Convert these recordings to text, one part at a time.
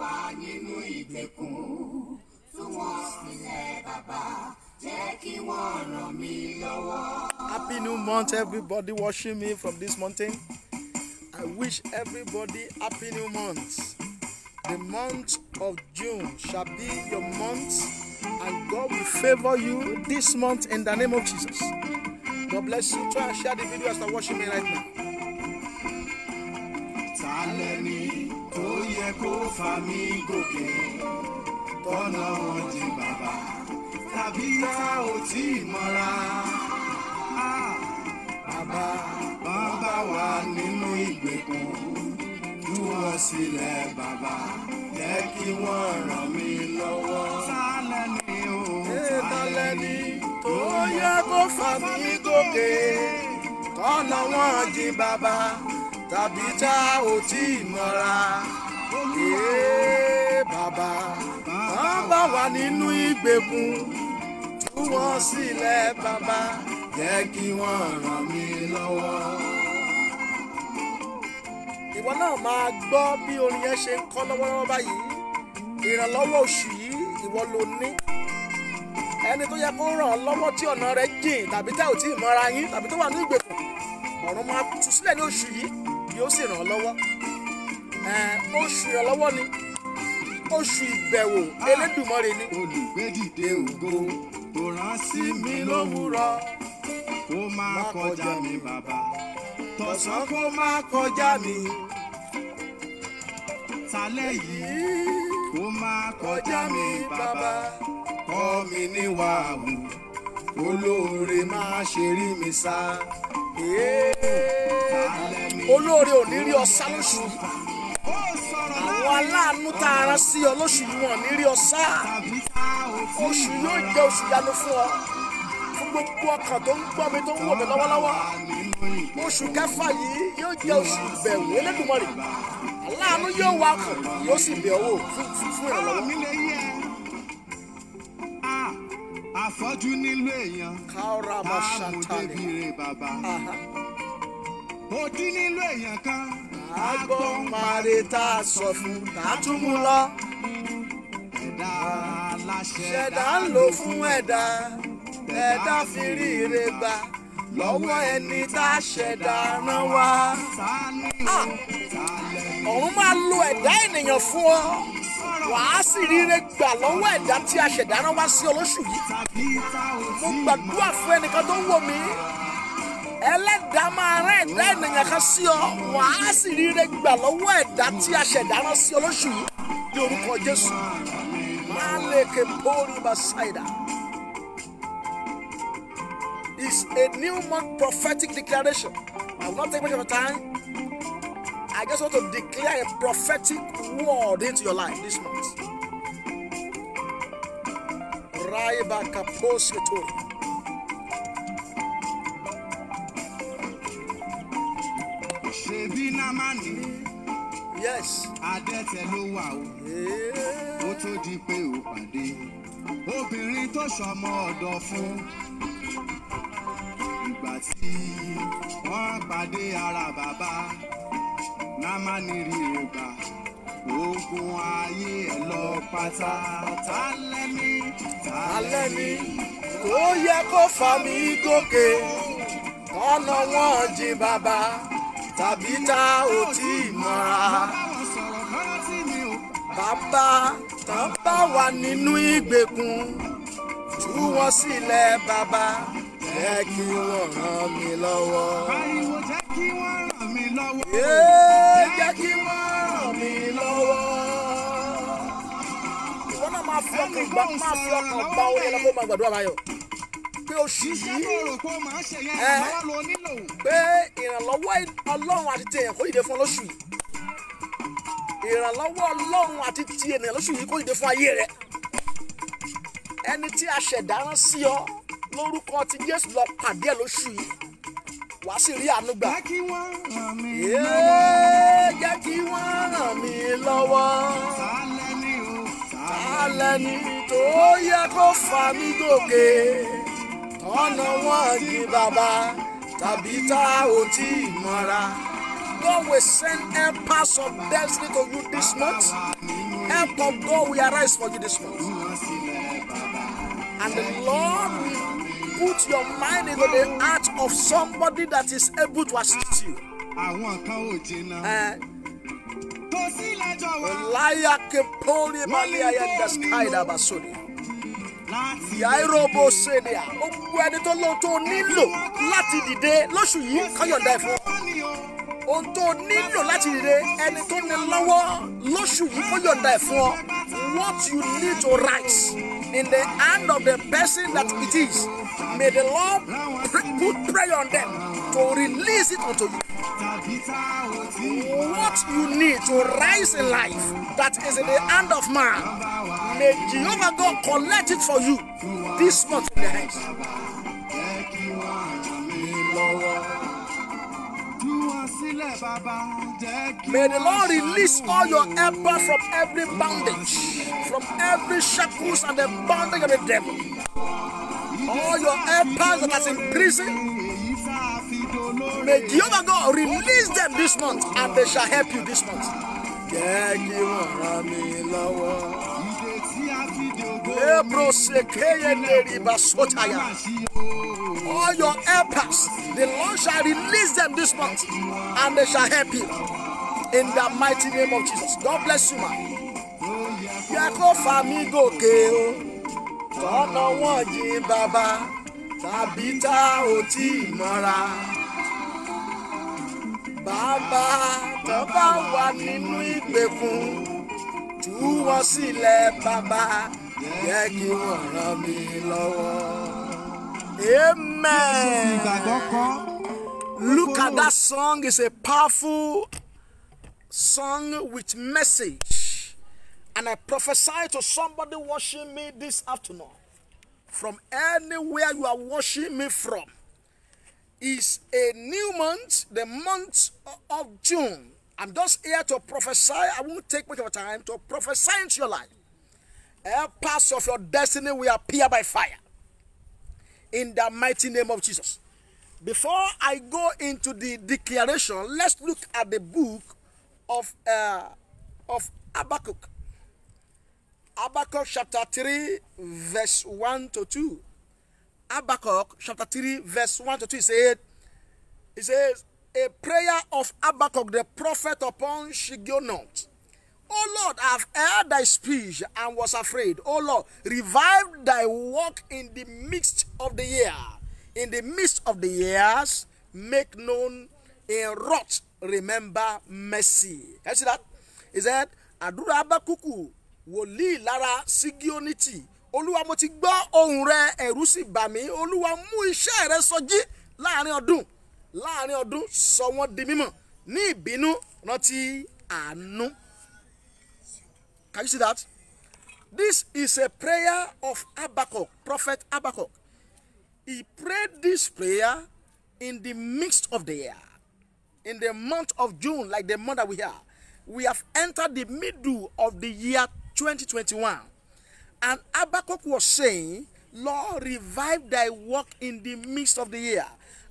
wà nínú ìgbèkùn tú wọn sílẹ̀ bàbá jẹ́ kí wọ́n ràn mí lọ́wọ́. Happy new month, everybody watching me from this mountain. I wish everybody happy new month. The month of June shall be your month, and God will favor you this month in the name of Jesus. God bless you. Try and share the video as you're watching me right now. ta lẹni yẹ kó fà mí gòkè tọ́nà wọn di bàbá tàbí tá ò tí ì mọ́ra. bàbá wọn bá wà nínú ìgbèkùn tú wọn sílẹ̀ bàbá jẹ́ kí wọ́n ràn mí lọ́wọ́. ta lẹni o Ta lẹni tó yẹ kó fà mí gòkè tọ́nà wọn jí bàbá tàbí tá ò tí ì mọ́ra. Ee bàbá wọ́n bá wà nínú ìgbèkùn. Tú wọn sílẹ̀ bàbá jẹ́ kí wọ́n ràn mí lọ́wọ́. ìwọ náà máa gbọ́ bí orin yẹn ṣe ń kọ́ lọ́wọ́lọ́wọ́ báyìí. Ìrànlọ́wọ́ oṣù yìí ìwọ ló ní. Ẹni tó yẹ kó ràn ọ́ lọ́wọ́ tí ọ̀nà rẹ̀ jìn tàbí tẹ́ ò tí ì mọ́ra yín tàbí tó wà ní ìgbèkùn ọ̀run máa tú sílẹ̀ ní oṣù yìí yóò sì ràn ọ́ lọ́wọ́ oṣù ìrànlọ́wọ́ ni oṣù ìbẹ̀wò elédùmarè ni. Olùgbédìde ògo tó rán sí mi lówùrọ̀ kó má kọjá mi bàbá. Tọ̀sán kó má kọjá mi. Tálẹ̀ yìí kó má kọjá mi bàbá. Kọ́ mi níwà wù olóore má ṣe rí mi sá. Olóore ò ní rí ọ sá lóṣù àwọn aláàánú tá a rán sí ọ lóṣù yìí wọn ní rí ọ sá. Tàbí tá ò tí oṣù yóò jẹ oṣù yanu fún ọ. Fún gbogbo ọkàn tó ń gbọ́ mi tó ń wò mí lọ́wọ́lọ́wọ́. Oṣù kẹfà yìí yóò jẹ oṣù ìbẹ̀wò Elédùmarè. Aláàánú yóò wá kàn yóò sì bẹ̀ ọ́ fún ìrànlọ́wọ́. Ah, àfọ́jú nílò èèyàn. Àmúdébí ṣàtàlẹ̀ rẹ̀ bàbá. Òdí nílò èèyàn kan agbọ́n mare tá a sọ fún tá a tún mú lọ. Ẹ̀dá aláṣẹ ṣẹ̀dá ń lò fún ẹ̀dá ẹ̀dá fi rí ire gbà. Lọ́wọ́ ẹni tá a ṣẹ̀dá rán wá. lẹ́nu ọ̀run máa lo ẹ̀dá ènìyàn fún ọ. Wàá sì ríire gbà lọ́wọ́ ẹ̀dá tí a ṣẹ̀dá rán wá sí ọ lóṣù yìí. Mo gbàdúrà fún ẹnìkan tó ń wò mí ẹlẹ́dàá máa ẹ̀dá ènìyàn kan sí ọ sì gbà lọ́wọ́ ẹ̀dá tí a ṣẹ̀dá rán sí ní orúkọ Jésù máa lè ké. It's a new month prophetic declaration. I will not take much of your time. I just want to declare a prophetic word into your life this month. Raiba. Ṣebí námánì Yes. adẹ́tẹ̀ ló wà o. Yeah. ó tó di pé ó pàdé. Obìnrin tó ṣọmọ ọ̀dọ̀ fún. Ìgbà tí wọ́n pàdé ara bàbá námánì ríre gbà ogun ayé ẹ̀ lọ pátá. Alẹ́ ni tó yẹ kó fà mí gòkè. Ọ̀nà wọn jí bàbá tàbí tá ò tí ì mọ́ra. Bàbá tán bá wà nínú ìgbèkùn tú wọn sílẹ̀ bàbá jẹ́ kí wọ́n ràn mí lọ́wọ́. pariwo jẹ́ kí wọ́n ràn mí lọ́wọ́. Yéé, jẹ́ kí wọ́n ràn mí lọ́wọ́. Ìwọ náà máa fi ọkàn gbà orí ẹ̀ lọ́kọ́ máa gbàdúrà báyọ̀. Pé oṣù yìí Ẹ. pé ìrànlọ́wọ́ Ọlọ́run àti ti èèyàn kó dìde fún lóṣù yìí. Ìrànlọ́wọ́ Ọlọ́run àti ti ènìyàn lóṣù yìí kó dìde fún ayé rẹ. Ẹni tí a ṣẹ̀dá rán sí ọ lórúkọ ti Jésù lọ pàdé ẹ̀ lóṣù yìí. Wàá sì rí àánú gbà. jẹ́ kí wọ́n ràn mí lọ́wọ́. Jẹ́ kí wọ́n ràn mí lọ́wọ́. ta lẹ́ni o ta Alẹ́ ni tó yẹ kó fà mí gòkè. Ọ̀nà wọn kí bàbá tàbí tá ò tí ì mọ́ra. God will send helpers of destiny to you this month. help of God will arise for you this month. And the Lord will put your mind into the heart of somebody that is able to assist you. àwọn kan ò jìnnà. Eh, kò sí lẹ́jọ́ wa Elia Kepoli Maliaya Daskaida Basodi. Láti Yairobo Sedia. Gbogbo ẹni tó lóhun tó nílò láti dìde lóṣù yìí kọ́yọ̀dá ẹ̀ fún ọ. Ohun tó nílò láti dìde ẹni tó ní lọ́wọ́ lóṣù yìí kọ́yọ̀dá ẹ̀ fún ọ. What you need to rise in the hand of the person that it is. May the Lord put prayer on them to release it unto you. What you need to rise in life that is in the hand of man, may Jehovah God collect it for you this month in the hands. May the Lord release all your helper from every bondage, from every shackles and the bondage of the devil. All your helpers that are in prison, may Jehovah God release them this month and they shall help you this month. All your helpers, the Lord shall release them this month and they shall help you in the mighty name of Jesus. God bless you, man. Yẹ kó fa mi gòkè o, tọ́nà wọ́n jí bàbá tàbí tá ò tí ì mọ́ra. Bàbá tó bá wà nínú ìgbèkùn, tú wọn sílẹ̀ bàbá, jẹ́ kí wọ́n ràn mí lọ́wọ́. Amen. Look at that song. It's a powerful song with message. And I prophesy to somebody watching me this afternoon. From anywhere you are watching me from. Is a new month, the month of June. I'm just here to prophesy. I won't take much of time to prophesy into your life. A parts of your destiny will appear by fire. In the mighty name of Jesus. Before I go into the declaration, let's look at the book of uh, of Habakkuk. Habakkuk chapter 3, verse 1 to 2. Habakkuk chapter 3, verse 1 to 2 it says, it says, A prayer of Habakkuk the prophet upon Shigionot. O Lord, I have heard thy speech and was afraid. O Lord, revive thy work in the midst of the year. In the midst of the years, make known in wrath, remember mercy. Can you see that? He said, Àdúrà Abakuku wòlíì lára Sigioniti. Olúwa mo ti gbọ́ ohùn rẹ ẹ̀rù sì bà mí. Olúwa mú iṣẹ́ rẹ sọjí láàárín ọdún. Láàrin ọdún sọ wọ́n di mímọ̀. Ní ìbínú rántí àánú. Can you see that? This is a prayer of Habakkuk, prophet Habakkuk. He prayed this prayer in the midst of the year, in the month of June, like the month that we are. We have entered the middle of the year 2021. And Habakkuk was saying, Lord, revive thy work in the midst of the year.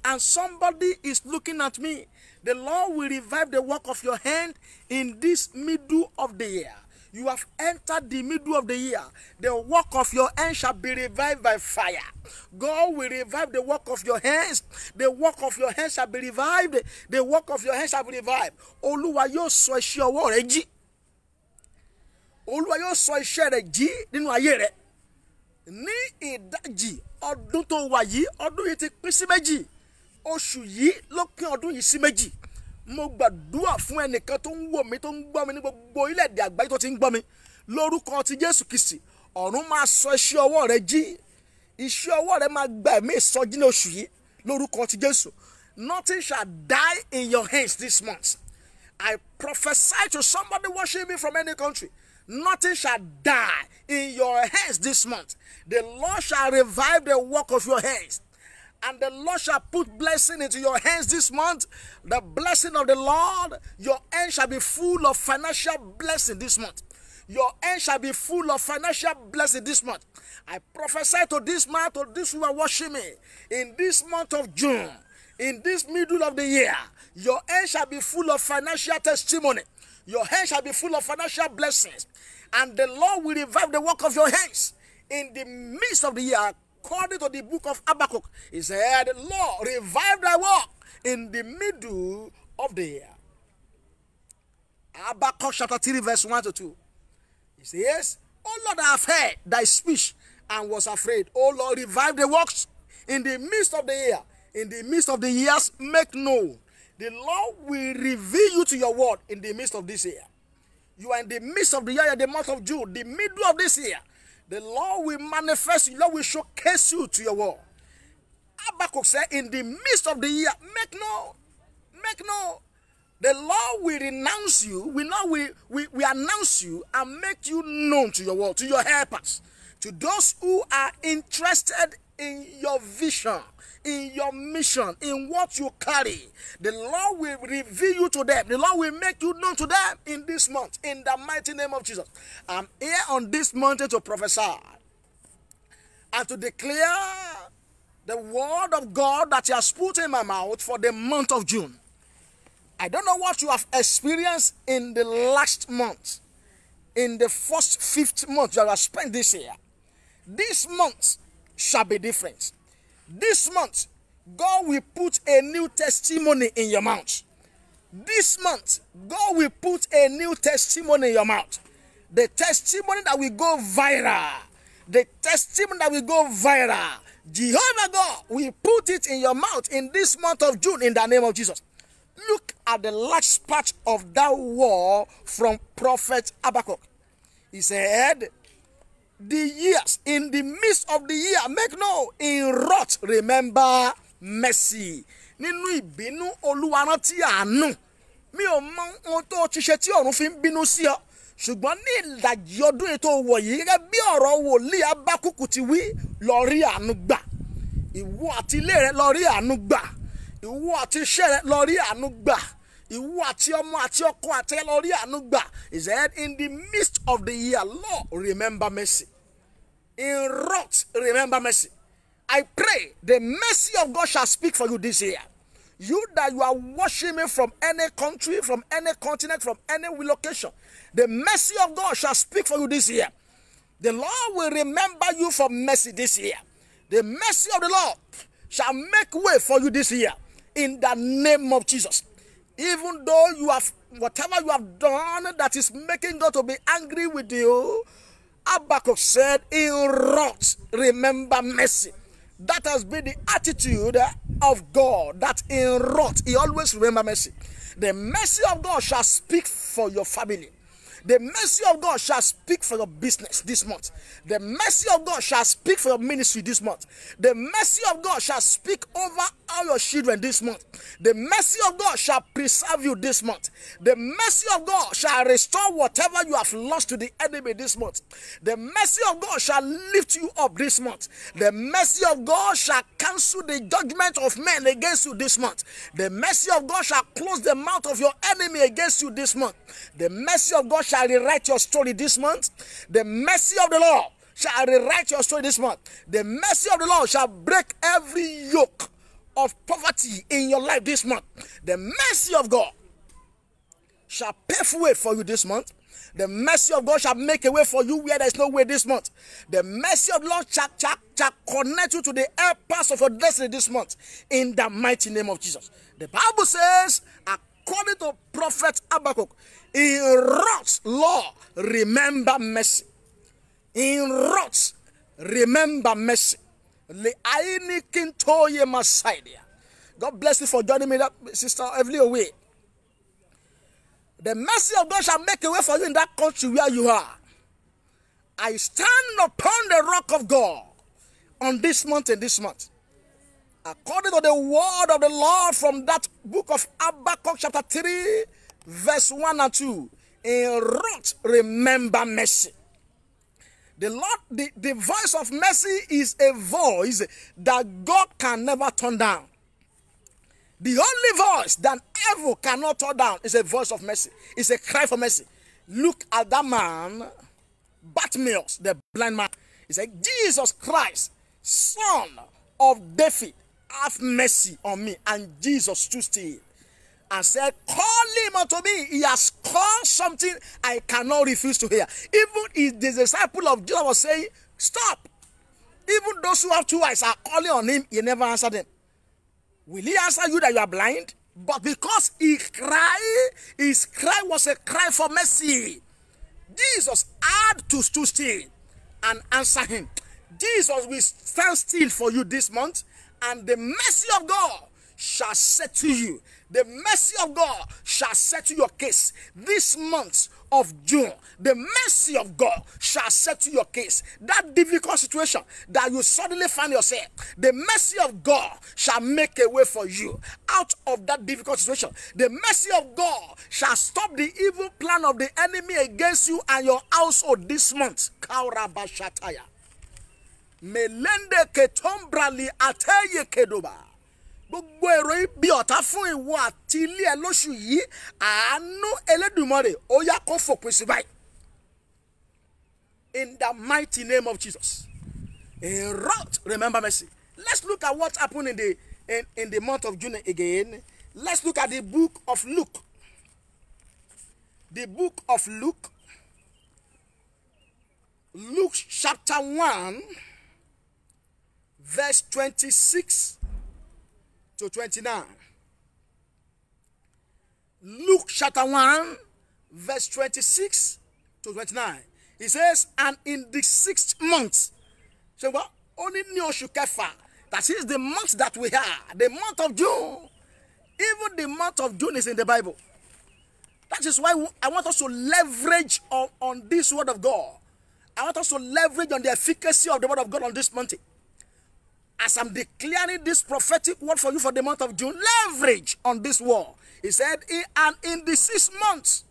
And somebody is looking at me. The Lord will revive the work of your hand in this middle of the year. You have entered the middle of the year. The work of your hand shall be revived by fire. God will revive the work of your hands. The work of your hands shall be revived. The work of your hands shall be revived. Jí. Olúwa yóò sọ iṣẹ́ rẹ jí nínú ayé rẹ. Ní ìdajì ọdún tó wà yìí, ọdún yìí ti pín sí méjì. Oṣù yìí ló pín ọdún yìí sí méjì. Mo gbàdúrà fún ẹnìkan tó ń wò mí tó ń gbọ́ mi ní gbogbo orílẹ̀-èdè àgbáyé tó ti ń gbọ́ mi. Lórúkọ ti jésù kìsì ọ̀run máa sọ iṣẹ́ ọwọ́ rẹ jí. Iṣẹ́ ọwọ́ rẹ máa gba ẹ̀mí ìsọjí ní oṣù yìí. Lórúkọ ti jésù nothing shall die in your hands this month. I prophesy to somebody watching me from any country nothing shall die in your hands this month the Lord shall revive the work of your hands and the Lord shall put blessing into your hands this month. The blessing of the Lord, your hand shall be full of financial blessing this month. Your hand shall be full of financial blessing this month. I prophesy to this man, to this who are watching me, in this month of June, in this middle of the year, your hand shall be full of financial testimony. Your hands shall be full of financial blessings, and the Lord will revive the work of your hands in the midst of the year. According to the book of Habakkuk, he said, Lord, revive thy work in the middle of the year. Habakkuk chapter 3, verse 1 to 2. He says, Oh Lord, I have heard thy speech and was afraid. Oh Lord, revive the works in the midst of the year. In the midst of the years, make known. The Lord will reveal you to your word in the midst of this year. You are in the midst of the year, the month of June, the middle of this year. The Lord will manifest, the Lord will showcase you to your world. Habakkuk said, In the midst of the year, make known, make known. The Lord will renounce you, we know we, we, we announce you and make you known to your world, to your helpers, to those who are interested in your vision, in your mission, in what you carry. The Lord will reveal you to them. The Lord will make you known to them in this month, in the mighty name of Jesus. I'm here on this mountain to prophesy and to declare the word of God that He has put in my mouth for the month of June. I don't know what you have experienced in the last month, in the first fifth month you have spent this year. This month shall be different. This month, God will put a new testimony in your mouth. This month, God will put a new testimony in your mouth. The testimony that will go viral. The testimony that will go viral. Jehovah God will put it in your mouth in this month of June in the name of Jesus. Look at the last part of that war from Prophet Habakkuk. He said, The years in the midst of the year, make no in wrath, remember mercy. Nínú ìbínú Olúwa rántí àánú. Mi ò mọ ohun tó ti ṣe tí ọ̀run fi ń bínú sí ọ. Ṣùgbọ́n ní ìlàjì ọdún ètò wọ̀ yìí gẹ́gẹ́ bí ọ̀rọ̀ wòlíì Abákùkù ti wí lọ rí àánú gbà. Ìwọ àti ilé rẹ lọ rí àánú gbà ìwọ àti iṣẹ́ rẹ lọ rí àánú gbà ìwọ àti ọmọ àti ọkọ àti ẹ lọ rí àánú gbà. He said in the midst of the year lord remember mercy. In wrath remember mercy. I pray the mercy of god shall speak for you this year. You that you are watching me from any country from any continent from any location the mercy of god shall speak for you this year. The lord will remember you for mercy this year. The mercy of the lord shall make way for you this year. In the name of Jesus. Even though you have whatever you have done that is making God to be angry with you, Habakkuk said, In wrath, remember mercy. That has been the attitude of God, that in wrath, He always remember mercy. The mercy of God shall speak for your family. The mercy of God shall speak for your business this month. The mercy of God shall speak for your ministry this month. The mercy of God shall speak over all your children this month. The mercy of God shall preserve you this month. The mercy of God shall restore whatever you have lost to the enemy this month. The mercy of God shall lift you up this month. The mercy of God shall cancel the judgment of men against you this month. The mercy of God shall close the mouth of your enemy against you this month. The mercy of God shall rewrite your story this month. The mercy of the Lord shall rewrite your story this month. The mercy of the Lord shall break every yoke of poverty in your life this month. The mercy of God shall pave way for you this month. The mercy of God shall make a way for you where there's no way this month. The mercy of the Lord shall, shall, shall connect you to the air helpers of your destiny this month in the mighty name of Jesus. The Bible says, according to prophet Habakkuk, in wrath, Lord, remember mercy. In wrath, remember mercy. God bless you for joining me, that sister Evelyn Away. The mercy of God shall make a way for you in that country where you are. I stand upon the rock of God on this month and this month. According to the word of the Lord from that book of Habakkuk, chapter 3, verse 1 and 2. In wrath, remember mercy. The Lord, the, the voice of mercy is a voice that God can never turn down. The only voice that evil cannot turn down is a voice of mercy. It's a cry for mercy. Look at that man, Bartimaeus, the blind man. He said, Jesus Christ, son of David, have mercy on me. And Jesus stood still and said, Call him unto me. He has called something I cannot refuse to hear. Even if the disciple of Jesus was saying, Stop. Even those who have two eyes are calling on him, he never answered them. Will he answer you that you are blind? But because he cried, his cry was a cry for mercy. Jesus had to stood still and answer him. Jesus will stand still for you this month, and the mercy of God shall settle you. The mercy of God shall settle your case this month of June. The mercy of God shall settle your case. That difficult situation that you suddenly find yourself, the mercy of God shall make a way for you out of that difficult situation. The mercy of God shall stop the evil plan of the enemy against you and your household this month. Kaurabashataya. Melende ketombrali ateye kedoba gbogbo èrò ibi ọ̀tá fún ìwọ àti ilé ẹ lóṣù yìí àánú elédùnmọ́rè ó yá kó fòpin sí báyìí in the mighty name of jesus. In wrath remember mercy. Let's look at what happened in the in, in the month of june again. Let's look at the book of luke. The book of luke. Luke chapter 1 verse 26 to 29. Luke chapter 1, verse 26 to 29. He says, And in the sixth month, so what? Only oṣù kẹfà, that is the month that we are, the month of June. Even the month of June is in the Bible. That is why I want us to leverage on, on this word of God. I want us to leverage on the efficacy of the word of God on this month as I'm declaring this prophetic word for you for the month of June, leverage on this word. He said, and in the six months,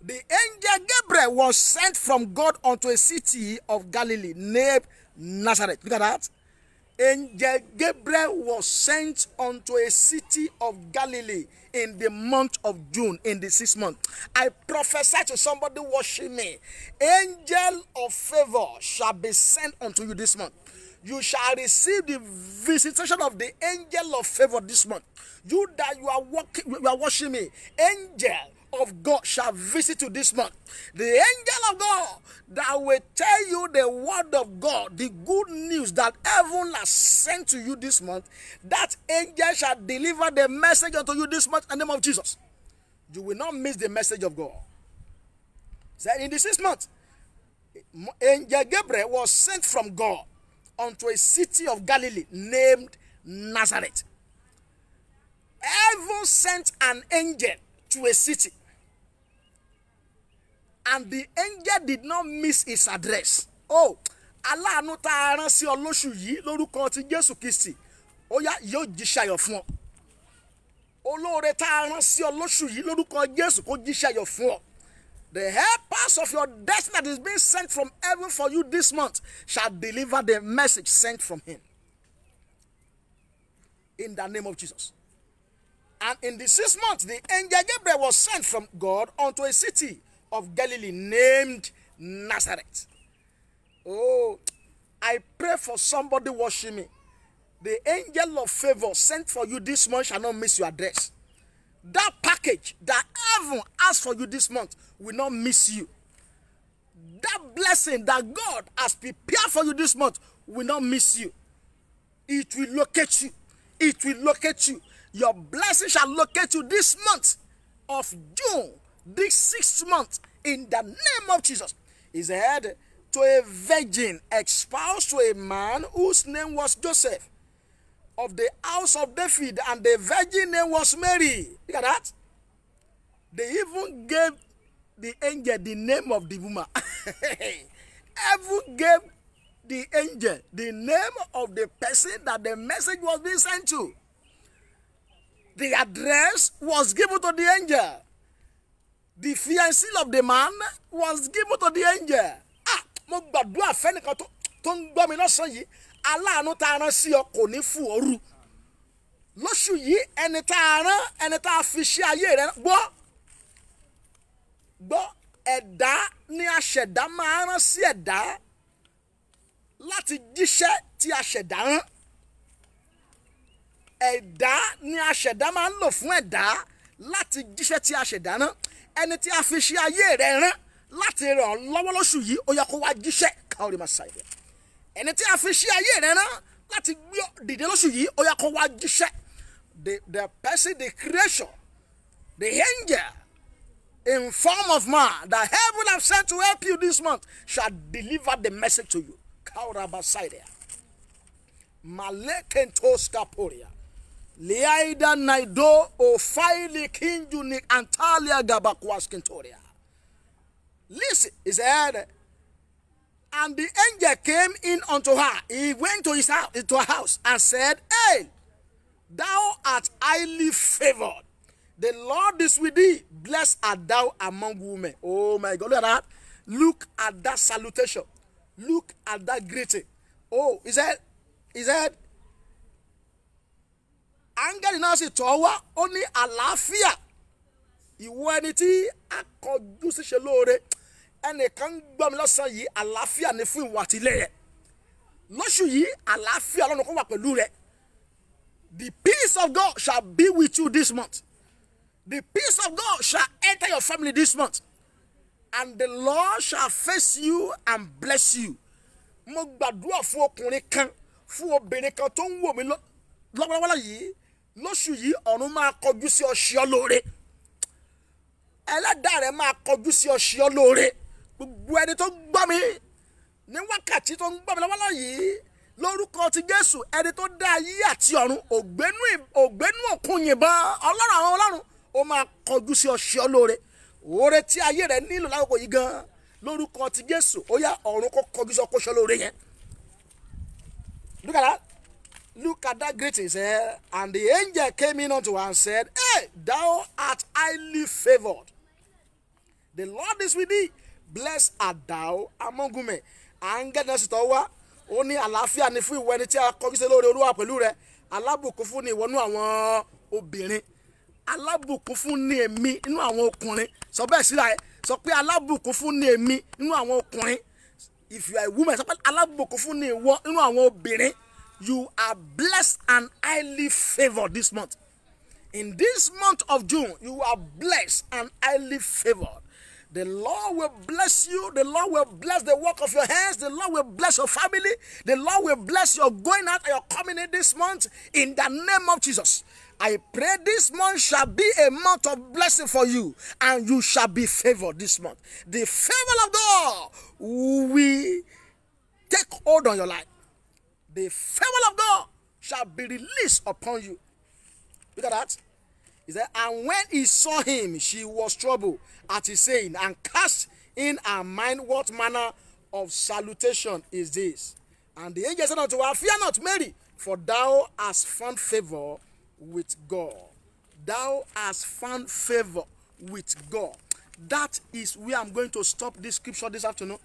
the angel Gabriel was sent from God unto a city of Galilee named Nazareth. Look at that. Angel Gabriel was sent unto a city of Galilee in the month of June, in the sixth month. I prophesy to somebody watching me. Angel of favor shall be sent unto you this month you shall receive the visitation of the angel of favor this month. You that you are walking, you are watching me, angel of God shall visit you this month. The angel of God that will tell you the word of God, the good news that heaven has sent to you this month, that angel shall deliver the message unto you this month in the name of Jesus. You will not miss the message of God. So in the sixth month, angel Gabriel was sent from God unto a city of Galilee named Nazareth. Heaven sent an angel to a city. And the angel did not miss his address. Oh, aláàánú tá a rán sí ọ lóṣù yìí lórúkọ ti Jésù Kristi ó yá yóò jíṣẹ́ ayọ̀ fún ọ. Olóore tá a rán sí ọ lóṣù yìí lórúkọ Jésù kó jíṣẹ́ ayọ̀ fún. The helpers of your destiny that is being sent from heaven for you this month shall deliver the message sent from him. In the name of Jesus. And in the sixth month, the angel Gabriel was sent from God unto a city of Galilee named Nazareth. Oh, I pray for somebody watching me. The angel of favor sent for you this month shall not miss your address that package that heaven has for you this month will not miss you. That blessing that God has prepared for you this month will not miss you. It will locate you. It will locate you. Your blessing shall locate you this month of June, this sixth month, in the name of Jesus. He said to a virgin espoused to a man whose name was Joseph of the house of David, and the virgin name was Mary. Look at that. They even gave the angel the name of the woman. Heaven gave the angel the name of the person that the message was being sent to. The address was given to the angel. The fiancé of the man was given to the angel. Ah, mo gbàdúrà fẹ́nìkan tó ń gbọ́ mi lọ́sàn-án yìí aláàánú tá a rán sí ọ kò ní fún ooru lóṣù yìí ẹni tá a rán ẹni tá a fi ṣe ayé rẹ gbọ́ gbọ́ ẹ̀dá ni aṣẹ̀dá máa rán sí ẹ̀dá láti jíṣẹ́ tí aṣẹ̀dá rán. Ẹ̀dá ni aṣẹ̀dá máa ń lò fún ẹ̀dá láti jíṣẹ́ tí a ṣẹ̀dá rán. Ẹni tí a fi ṣe ayé rẹ̀ rán láti ràn ọ́ lọ́wọ́ lóṣù yìí ó yẹ kó wá jíṣẹ́. Káwọ́rì máa ṣàìdẹ̀ ẹni tí a fi ṣe ayé rẹ̀ rán láti gbé dìde lóṣù yìí ó yẹ kó wá jíṣẹ́. The the person the creation the angel in form of man that heaven have sent to help you this month shall deliver the message to you. Káwọ́rì máa ṣàìdẹ̀ malekentos kaporia liaida naido ofaili kinjuni antalia gabakwasketoria listen he said and the angel came in unto her. He went to his house into her house and said hey thou art highly favored. The lord is with thee. Blessed art thou among women. Oh my god look at that. Look at that salutation. Look at that greeting. Oh he said he said áńgẹ́lì náà sì tọ́ wá ó ní àlàáfíà. Ìwọ ẹni tí a ẹnìkan ń gbọ́ mi lọ́sàn-án yìí àlàáfíà ni fún ìwà àtìlẹ́ rẹ̀. Lóṣù yìí àlàáfíà lọ́nà kó wà pẹ̀lú rẹ̀. The peace of God shall be with you this month. The peace of God shall enter your family this month. And the Lord shall face you and bless you. Mo gbàdúrà fún ọkùnrin kan fún obìnrin kan tó ń wò mí lọ́wọ́lọ́wọ́ yìí. Lóṣù yìí ọ̀run máa kọjú sí ọṣẹ́ lóore. Ẹlẹ́dàá rẹ̀ máa kọjú sí ọṣẹ́ lóore gbogbo ẹni tó gbọ́ mi ní wákàtí tó ń gbọ́ mi lọ́wọ́lọ́wọ́ yìí lórúkọ ti Jésù ẹni tó dá ayé àti ọ̀run ògbénú òkun yìnbọn ọlọ́run àwọn ọlọ́run ó máa kọjú sí ọṣẹ́ lóore. Oore tí ayé rẹ̀ nílò lákòókò yìí gan lórúkọ ti Jésù ó yá ọ̀run kó kọjú sí ọkọ̀ṣẹ́ lóore yẹn. Look at that. Look at that greeting say and the angel came in unto her and said hey thou art highly favoured the lord is with thee blessed art thou among áńgẹ́lì náà sì tọ́ wá ó ní àlàáfíà ní fún ìwọ ẹni tí a kọjú sí lórí olúwa pẹ̀lú rẹ. Alábùkún fún ní ìwọ́nú àwọn obìnrin. Alábùkún fún ní èmi nínú àwọn ọkùnrin. Sọ bẹ́ẹ̀ síra ẹ sọ pé alábùkún fún ní èmi nínú àwọn ọkùnrin. If you are a woman sọ pé alábùkún fún ní ìwọ nínú àwọn obìnrin. You are blessed and highly favored this month. In this month of June, you are blessed and highly favored. The Lord will bless you. The Lord will bless the work of your hands. The Lord will bless your family. The Lord will bless your going out and your coming in this month in the name of Jesus. I pray this month shall be a month of blessing for you and you shall be favored this month. The favor of God will take hold on your life the favor of God shall be released upon you. Look at that. He said, and when he saw him, she was troubled at his saying, and cast in her mind what manner of salutation is this. And the angel said unto her, Fear not, Mary, for thou hast found favor with God. Thou hast found favor with God. That is where I'm going to stop this scripture this afternoon.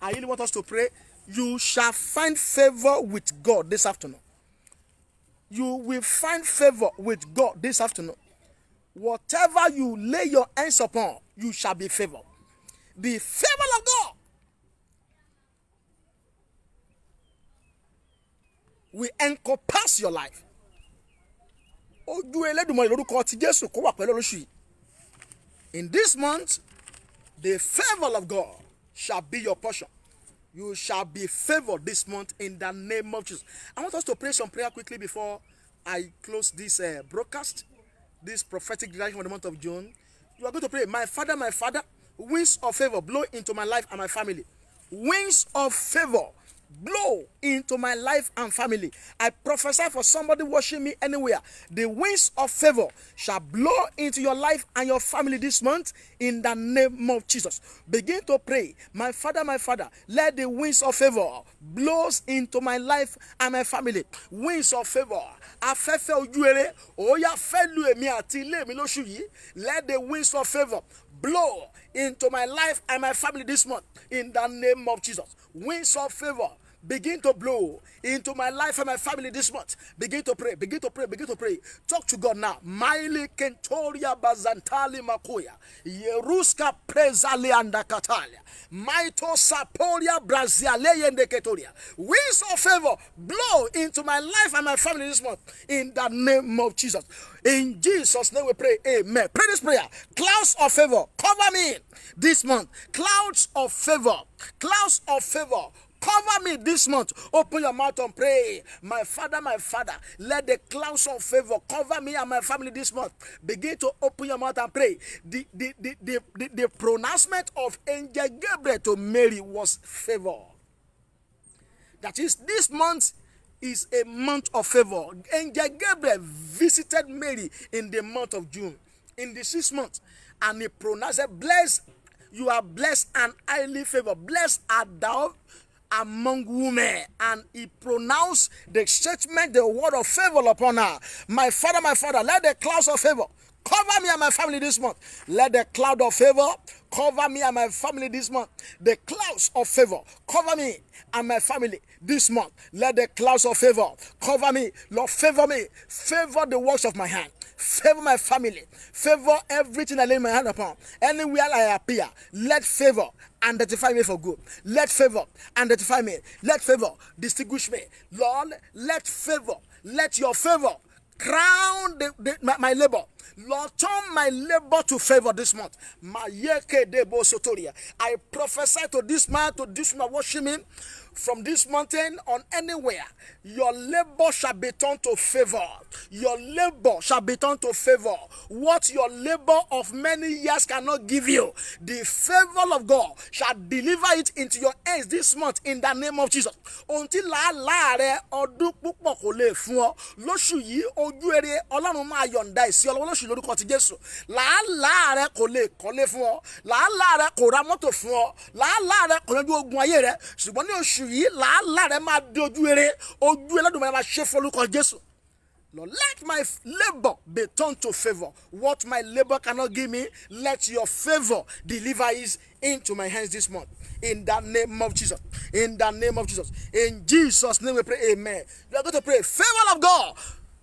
I really want us to pray you shall find favor with God this afternoon. You will find favor with God this afternoon. Whatever you lay your hands upon, you shall be favored. The favor of God will encompass your life. Ojú Elédùmarè lórúkọ ti Jésù kó wà pẹ̀lú olóṣù yìí. In this month, the favor of God shall be your portion. you shall be favored this month in the name of Jesus. I want us to pray some prayer quickly before I close this uh, broadcast, this prophetic declaration for the month of June. You are going to pray, My Father, my Father, winds of favor blow into my life and my family. Winds of favor blow into my life and family. I prophesy for somebody watching me anywhere. The winds of favor shall blow into your life and your family this month in the name of Jesus. Begin to pray. My Father, my Father, let the winds of favor blows into my life and my family. Winds of favor. Let the winds of favor blow into my life and my family this month in the name of Jesus. Winds of favor begin to blow into my life and my family this month. Begin to pray, begin to pray, begin to pray. Talk to God now. Miley Kentoria Bazantali Makoya. Yeruska Prezali Andakatalia. Maito Saporia Braziale Ketoria. Winds of favor blow into my life and my family this month in the name of Jesus. In Jesus' name we pray. Amen. Pray this prayer. Clouds of favor cover me this month. Clouds of favor. Clouds of favor Cover me this month. Open your mouth and pray. My father, my father, let the clouds of favor cover me and my family this month. Begin to open your mouth and pray. The, the, the, the, the, the pronouncement of Angel Gabriel to Mary was favor. That is, this month is a month of favor. Angel Gabriel visited Mary in the month of June, in the sixth month, and he pronounced, Blessed, you are blessed and highly favored. Blessed are thou among women and he pronounced the statement the word of favor upon her. My father my father let the clouds of favor cover me and my family this month. Let the cloud of favor cover me and my family this month. The clouds of favor cover me and my family this month. Let the clouds of favor cover me. Lord favor me. Favor the works of my hand favor my family favor everything i lay my hand upon anywhere i appear let favor identify me for good. Let favor identify me. Let favor distinguish me. Lord, let favor, let your favor crown the, the, my, my labor. Lord, turn my labor to favor this month. I prophesy to this man, to this man worshiping from this mountain on anywhere, your labor shall be turned to favor. Your labor shall be turned to favor. What your labor of many years cannot give you, the favor of God shall deliver it into your hands this month in the name of Jesus. Until làálàá rẹ ọdún púpọ̀ kò lè fún ọ lóṣù yìí ojú eré ọlọ́run máa yọ̀ǹda ìsí ọlọ́wọ́ lóṣù lórúkọ ti Jésù. Làálàá rẹ kò lè kọ́lé fún ọ. Làálàá rẹ kò ra mọ́tò fún ọ. Làálàá rẹ kò yanjú ogun ayé rẹ. Ṣùgbọ́n ní oṣù rẹ ojú ṣe Jésù. Lord, let my labor be turned to favor. What my labor cannot give me, let your favor deliver it into my hands this month. In the name of Jesus. In the name of Jesus. In Jesus' name we pray. Amen. We are going to pray. Favor of God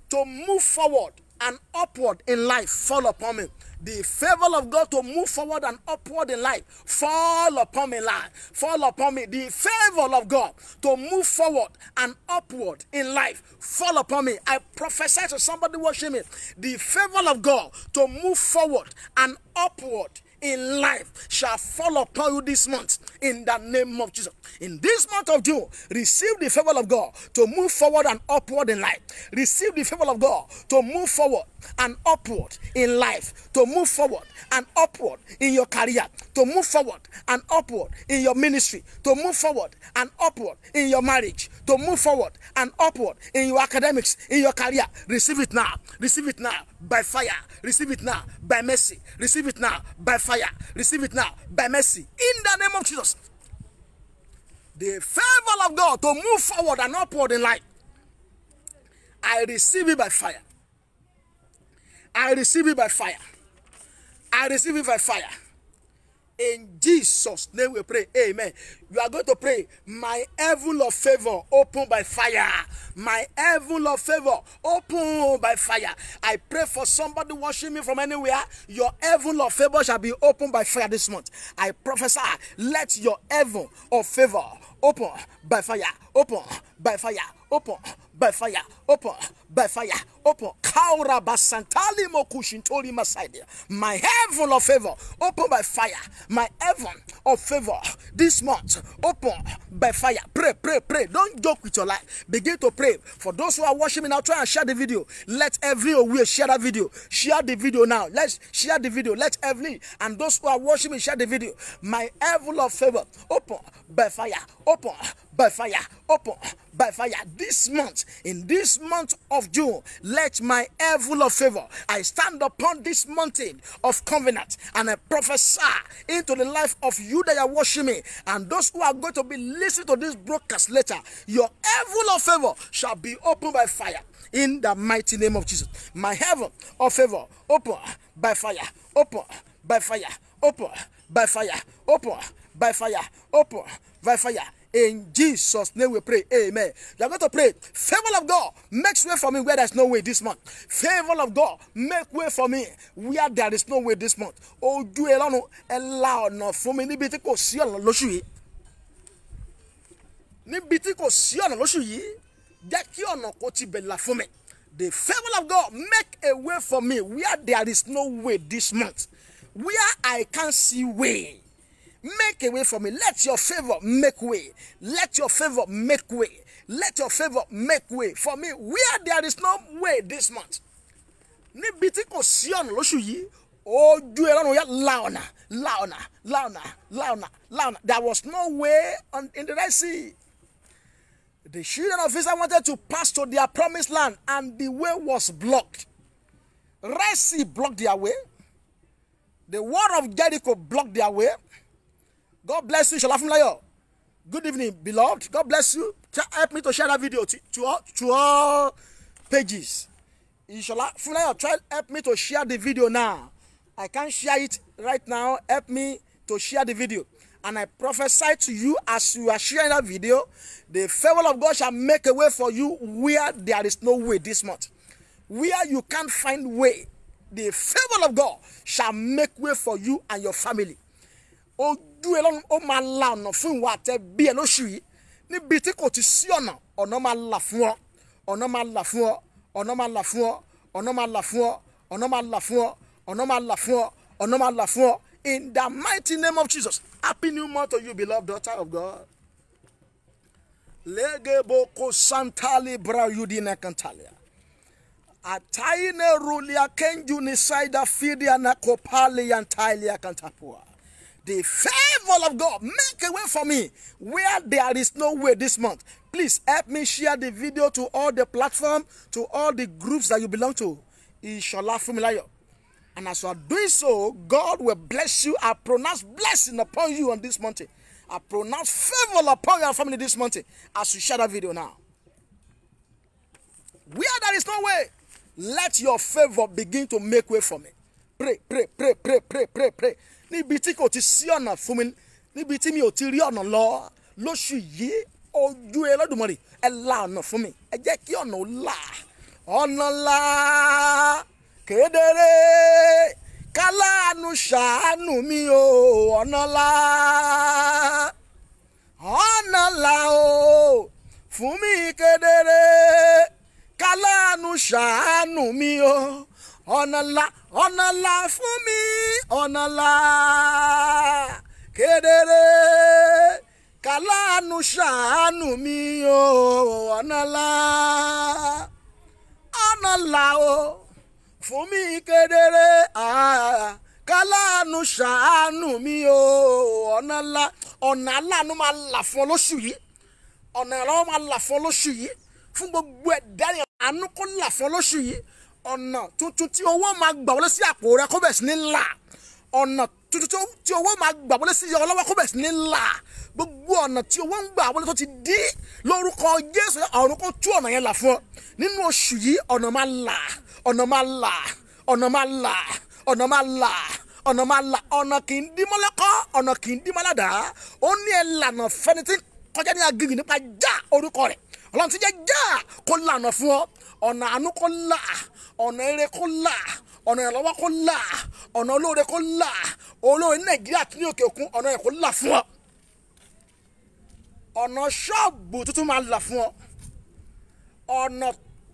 to move forward and upward in life fall upon me the favor of God to move forward and upward in life fall upon me life fall upon me. The favor of God to move forward and upward in life fall upon me. I prophesy to somebody watching me. The favor of God to move forward and upward in life shall fall upon you this month in the name of Jesus. In this month of June, receive the favor of God to move forward and upward in life. Receive the favor of God to move forward and upward in life, to move forward and upward in your career, to move forward and upward in your ministry, to move forward and upward in your marriage, to move forward and upward in your academics, in your career. Receive it now. Receive it now by fire. Receive it now by mercy. Receive it now by fire. Receive it now by mercy. In the name of Jesus. The favor of God to move forward and upward in life. I receive it by fire. I receive it by fire. I receive it by fire. In Jesus' name we pray. Amen. You are going to pray. My heaven of favor open by fire. My heaven of favor open by fire. I pray for somebody watching me from anywhere. Your heaven of favor shall be opened by fire this month. I prophesy. Let your heaven of favor open by fire. Open by fire. Open by fire. Open by fire. Open. Kaura basantali mokushintori masaidia. My heaven of favor open by fire. My heaven of favor this month open by fire. Pray, pray, pray. Don't joke with your life. Begin to pray. For those who are watching me now, try and share the video. Let every way share that video. Share the video now. Let's share the video. Let every and those who are watching me share the video. My heaven of favor open by fire. By fire. Open by fire. This month, in this month of June, let my heaven of favor. I stand upon this mountain of covenant and I prophesy into the life of you that are watching me and those who are going to be listening to this broadcast later. Your heaven of favor shall be opened by fire in the mighty name of Jesus. My heaven of favor open by fire. Open by fire. Open by fire. Open by fire. Open by fire In Jesus' name we pray. Amen. You are going to pray. Favor of God makes way for me where there's no way this month. Favor of God make way for me where there is no way this month. Ojú ẹ lọ́run ẹ la ọ̀nà fún mi níbi tí kò sí ọ̀nà lóṣù yìí. Níbi tí kò sí ọ̀nà lóṣù yìí, kó ti bẹ̀ là fún. The favor of God make a way for me where there is no way this month. Where I can't see way. Make a way for me. Let your favor make way. Let your favor make way. Let your favor make way for me where there is no way this month. Níbi tí kò sí ọ̀nà lóṣù yìí, ojú ẹ̀rọ ọ̀nà yẹn la ọ̀nà, la ọ̀nà, la ọ̀nà, la ọ̀nà, la ọ̀nà. There was no way on, in the Red Sea. The children of Israel wanted to pass to their promised land and the way was blocked. Red Sea blocked their way. The wall of Jericho blocked their way. God bless you, Shola Funlayo. Good evening, beloved. God bless you. Help me to share that video to, to, all, to all pages. Shola Funlayo, try help me to share the video now. I can't share it right now. Help me to share the video. And I prophesy to you as you are sharing that video, the favor of God shall make a way for you where there is no way this month. Where you can't find way, the favor of God shall make way for you and your family. ojú ẹ lọ́run ó máa la ọ̀nà fún ìwà àtẹ bí ẹ lóṣù yìí. Níbi tí kò ti sí ọ̀nà ọ̀nà máa là fún ọ ọ̀nà máa là fún ọ ọ̀nà máa là fún ọ ọ̀nà máa là fún ọ ọ̀nà máa là fún ọ ọ̀nà máa là fún ọ ọ̀nà máa là fún ọ. In the mighty name of Jesus happy new month to you beloved daughter of God. legeboko santali brayudina kantalia. Ataine rulia kenju ni saida fidia na kopali yantalia kantapua the favor of God make a way for me where there is no way this month. Please help me share the video to all the platform, to all the groups that you belong to. Ishola Fumilayo. And as you are doing so, God will bless you. I pronounce blessing upon you on this mountain. I pronounce favor upon your family this mountain as you share that video now. Where there is no way, let your favor begin to make way for me. Pray, pray, pray, pray, pray, pray, pray. Níbi tí kò ti sí ọ̀nà fún mi níbi tí mi ò ti rí ọ̀nà lọ lóṣù yìí ojú Ẹlẹ́dùmarè ẹ la ọ̀nà fún mi. Ẹ jẹ́ kí ọ̀nà ó là. Ọ̀nà là. Kedere. Káláàánú ṣàánú mi o. Ọ̀nà là. Ọ̀nà là o. Fún mi kedere. Káláàánú ṣàánú mi o. Ọ̀nà là ọ̀nà là fún mi ọ̀nà là kedere kàláàánú ṣàánú mi o ọ̀nà là ọ̀nà là o fún mi kedere. Kàláàánú ṣàánú mi o ọ̀nà là ọ̀nà aláàánú máa là fún ọ lóṣù yìí. Ọ̀nà ìrànlọ́wọ́ máa là fún ọ lóṣù yìí. Fún gbogbo ẹ̀dá àánú kó là fún ọ lóṣù yìí ọ̀nà tuntun tí owó máa gbà wọlé sí àpò rẹ kó bẹ̀ sí ní là. Ọ̀nà tuntun tí owó máa gbà wọlé sí ọlọ́wọ́ kó bẹ̀ sí ní là. Gbogbo ọ̀nà tí owó ń gbà wọlé tó ti dí lórúkọ Jésù ọ̀run kó tú ọ̀nà yẹn là fún ọ. Nínú oṣù yìí ọ̀nà máa là ọ̀nà máa là ọ̀nà máa là ọ̀nà máa là ọ̀nà máa là. Ọ̀nà kì í dí mọ́lẹ́kọ́ ọ̀nà kì í dí mọ́lẹ́dà ó ní ẹ̀ lànà tí kọjá ní aginjì nípa já orúkọ rẹ̀. Ọlọ́run ti jẹ́ já kó lànà fún ọ. Ọ̀nà àánú kó là ọ̀nà eré kó là ọ̀nà ìrànlọ́wọ́ kó là ọ̀nà olóore kó là olóore ní nàìjíríà tí ní òkè òkun ọ̀nà ẹ̀ kó là fún ọ. Ọ̀nà ṣọ́ọ̀bù tuntun máa là fún ọ. Ọ̀nà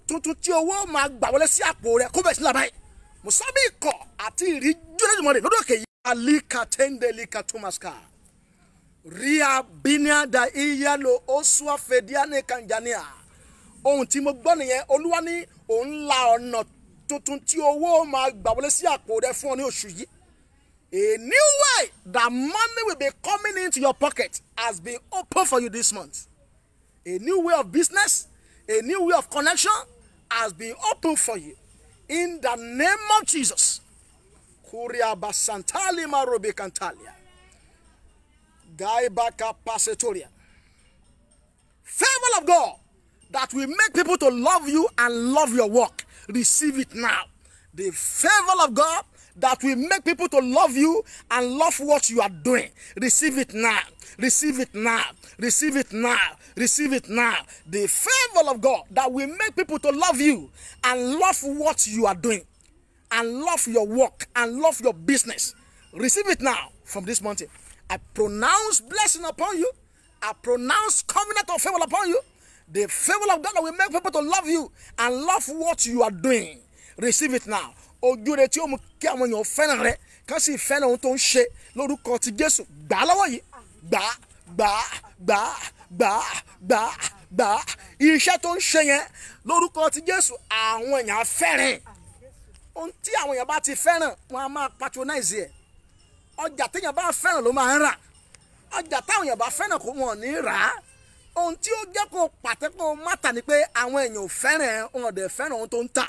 tuntun tí owó máa gbà wọlé sí àpò rẹ kó bẹ̀ sí làbáyé musabi ikọ̀ àti ìríjú lẹ́jùmọ̀rẹ́ lọ́dọ̀ kẹ̀yí alika tendelika tumaska ria binia da iyalo osua fediane kanjania ohun tí mo gbọ́ olúwa ní òun la ọ̀nà tuntun tí owó gbà wọlé sí àpò rẹ fún ọ ní oṣù a new way that money will be coming into your pocket has been open for you this month. A new way of business a new way of connection has been open for you. In the name of Jesus. Kuria basantali marobe kantalia. Gaibaka pasetoria favor of God that will make people to love you and love your work. Receive it now. The favor of God that will make people to love you and love what you are doing. Receive it now. Receive it now. Receive it now. Receive it now. The favor of God that will make people to love you and love what you are doing and love your work and love your business. Receive it now from this mountain. I pronounce blessing upon you. I pronounce covenant of favor upon you. The favor of God will make people to love you and love what you are doing. Receive it now. Ojú rẹ tí ó mú kí àwọn èèyàn fẹ́ràn rẹ kán sì fẹ́ràn ohun tó ń ṣe lórúkọ ti Jésù. Gbà á lọ́wọ́ yìí. Gbà á gbà gbà gbà gbà gbà iṣẹ́ tó ń ṣe yẹn lórúkọ ti Jésù àwọn èèyàn fẹ́ràn. Ohun tí àwọn èèyàn bá ti fẹ́ràn wọn á máa patronize ẹ̀. Ọjà téèyàn bá fẹ́ràn ló máa ń rà. Ọjà táwọn èèyàn bá fẹ́ràn kó wọn ní rà á ohun tí ó jẹ́ kó pàtẹ́ kó mátà ni pé àwọn èèyàn ò fẹ́ràn ẹ̀ wọn ò dẹ̀ fẹ́ràn ohun tó ń tà.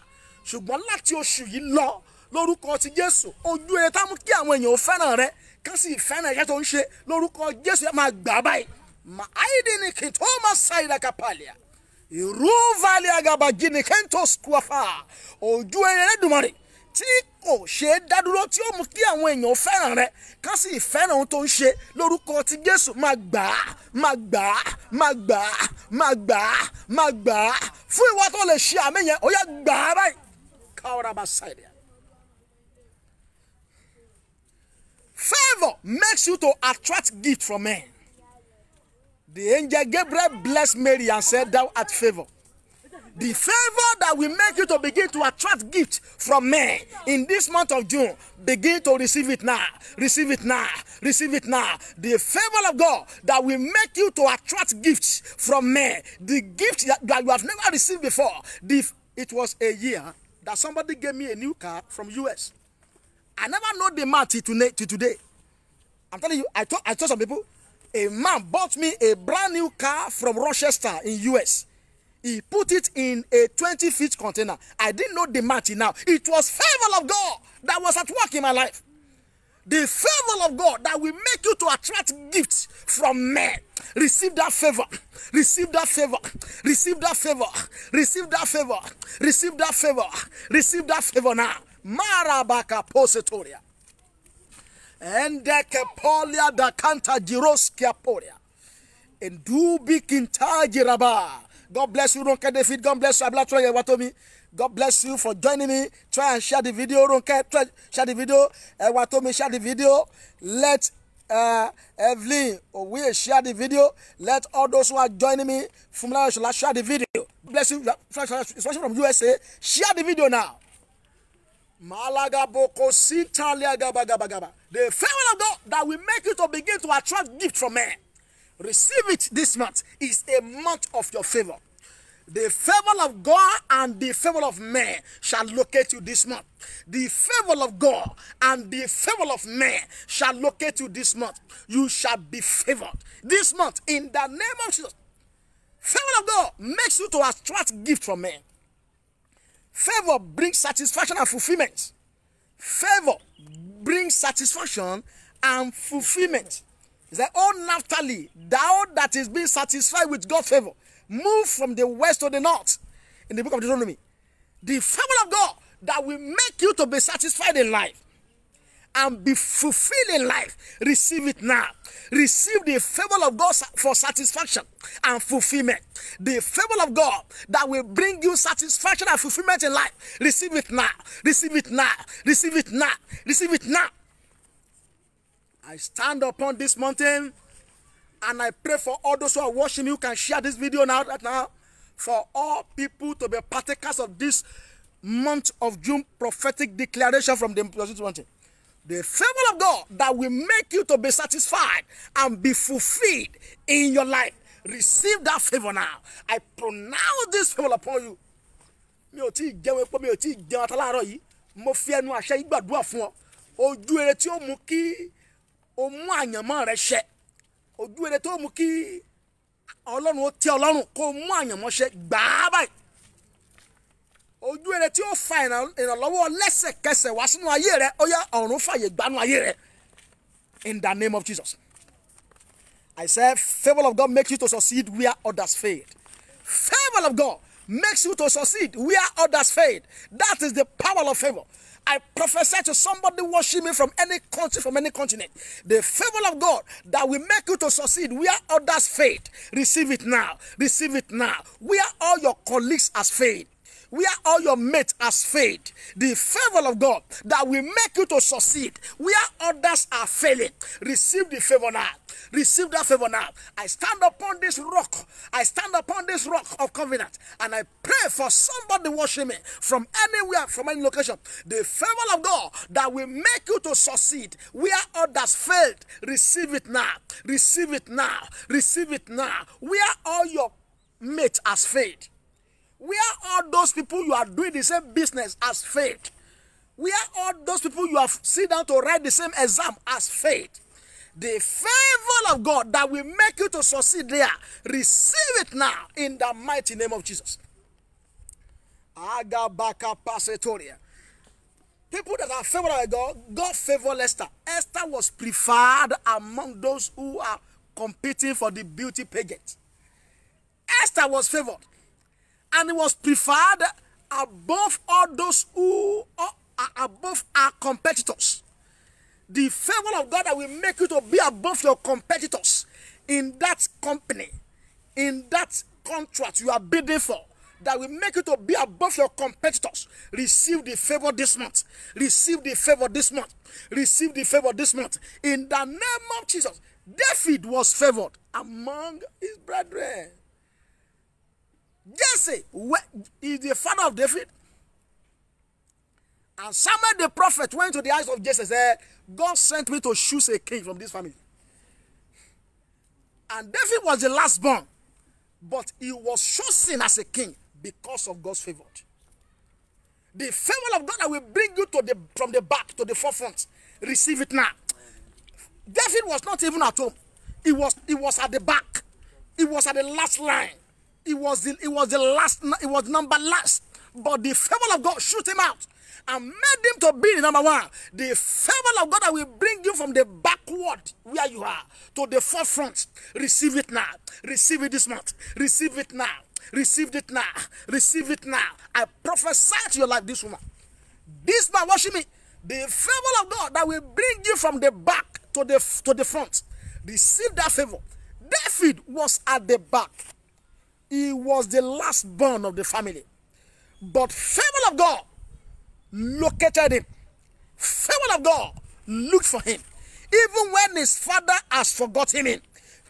Ṣùgbọ́n láti oṣù yìí lọ lórúkọ ti Jésù ojú ẹ̀ tá mú kí àwọn èèyàn ò fẹ́ràn rẹ kán sì fẹ́ràn iṣẹ́ tó ń ṣe lórúkọ Jésù ẹ̀ máa gbà báyìí. Mà áìdí ni kì tó máa sa ìdàkà pàlìà ìrú valẹ̀ àgàbàjì ni kẹ́ńtò skúwàfà ojú ẹ̀ Ẹlẹ́dùmarè tí kò ṣe é dádúró tí ó mú kí àwọn èèyàn fẹ́ràn rẹ ká sì fẹ́ràn ohun tó ń ṣe lórúkọ ti Jésù máa gbà á máa gbà á máa gbà á máa gbà á máa gbà á fún ìwọ tó lè ṣe àmì yẹn ó yá gbà á báyìí káwọ́ra bá ṣàìdí. Favour makes you to attract gift from men. The angel Gabriel blessed Mary and said, Thou art favour. The favor that will make you to begin to attract gifts from men in this month of June, begin to receive it now. Receive it now. Receive it now. The favor of God that will make you to attract gifts from men. The gift that, you have never received before. The, it was a year that somebody gave me a new car from US. I never know the man till today. Till today. I'm telling you, I told, I told some people, a man bought me a brand new car from Rochester in US. He put it in a 20 feet container. I didn't know the match now. It was favor of God that was at work in my life. The favor of God that will make you to attract gifts from men. Receive that favor. Receive that favor. Receive that favor. Receive that favor. Receive that favor. Receive that favor now. Marabaka positoria. Endeke polia da kanta jiroskia polia. Endubi kintaji rabah. God bless you, Ronke David. God bless you, Ablatroye Watomi. God bless you for joining me. Try and share the video, Ronke. Try share the video. Watomi, share the video. Let uh, Evelyn we share the video. Let all those who are joining me from now share the video. Bless you, especially from USA. Share the video now. Malaga boko sitalia gaba gaba gaba. The favor of God that will make you to begin to attract gift from men. Receive it this month. is a month of your favor. The favor of God and the favor of man shall locate you this month. The favor of God and the favor of man shall locate you this month. You shall be favored this month in the name of Jesus. Favor of God makes you to attract gift from men. Favor brings satisfaction and fulfillment. Favor brings satisfaction and fulfillment. He said, Oh, Naphtali, thou that is being satisfied with God's favor, move from the west to the north. In the book of Deuteronomy, the favor of God that will make you to be satisfied in life and be fulfilled in life, receive it now. Receive the favor of God for satisfaction and fulfillment. The favor of God that will bring you satisfaction and fulfillment in life. Receive it now. Receive it now. Receive it now. Receive it now. I stand upon this mountain and I pray for all those who are watching who can share this video now right now for all people to be partakers of this month of June prophetic declaration from the mountain. The favor of God that will make you to be satisfied and be fulfilled in your life. Receive that favor now. I pronounce this favor upon you. Mi ò tí jẹun epo mi ò tí jẹun ataláàárọ̀ yìí. Mo fi ẹnu àṣẹ yìí gbàdúrà ọ. Ojú ere tí ó mú kí o mú rẹ ṣẹ. Tó mú kí ọlọ́run ó ọlọ́run kó mú ṣẹ tí ó wá sínú ayé rẹ ọ̀run fàyè ayé rẹ. In the name of Jesus. I said favour of God makes you to succeed where others failed. Favour of God makes you to succeed where others failed. That is the power of favour I prophesy to somebody watching me from any country, from any continent. The favor of God that will make you to succeed where others failed. Receive it now. Receive it now. Where all your colleagues has failed where all your mates has failed. The favor of God that will make you to succeed where others are failing. Receive the favor now. Receive that favor now. I stand upon this rock. I stand upon this rock of covenant and I pray for somebody watching me from anywhere, from any location. The favor of God that will make you to succeed where others failed. Receive it now. Receive it now. Receive it now. Where all your mates has failed where all those people you are doing the same business as failed. where all those people you have sit down to write the same exam as faith the favor of god that will make you to succeed there receive it now in the mighty name of jesus. People that are favored by god god favor esther. Esther was preferred among those who are competing for the beauty pageant. Esther was favored. And it was preferred above all those who are above our competitors. The favor of God that will make you to be above your competitors in that company, in that contract you are bidding for, that will make you to be above your competitors. Receive the favor this month. Receive the favor this month. Receive the favor this month. In the name of Jesus, David was favored among his brethren. Jesse is the father of David. And Samuel the prophet went to the eyes of Jesse and said, God sent me to choose a king from this family. And David was the last born, but he was chosen as a king because of God's favor. The favor of God that will bring you to the from the back to the forefront. Receive it now. David was not even at home. He was he was at the back. He was at the last line. It was the, it was the last, it was number last. But the favor of God shoot him out and made him to be the number one. The favor of God that will bring you from the backward where you are to the forefront. Receive it now. Receive it this month. Receive it now. Receive it now. Receive it now. I prophesy to your life, this woman. This man watching me. The favor of God that will bring you from the back to the to the front. Receive that favor. David was at the back. He was the last born of the family. But favor of God located him. Favor of God looked for him. Even when his father has forgotten him,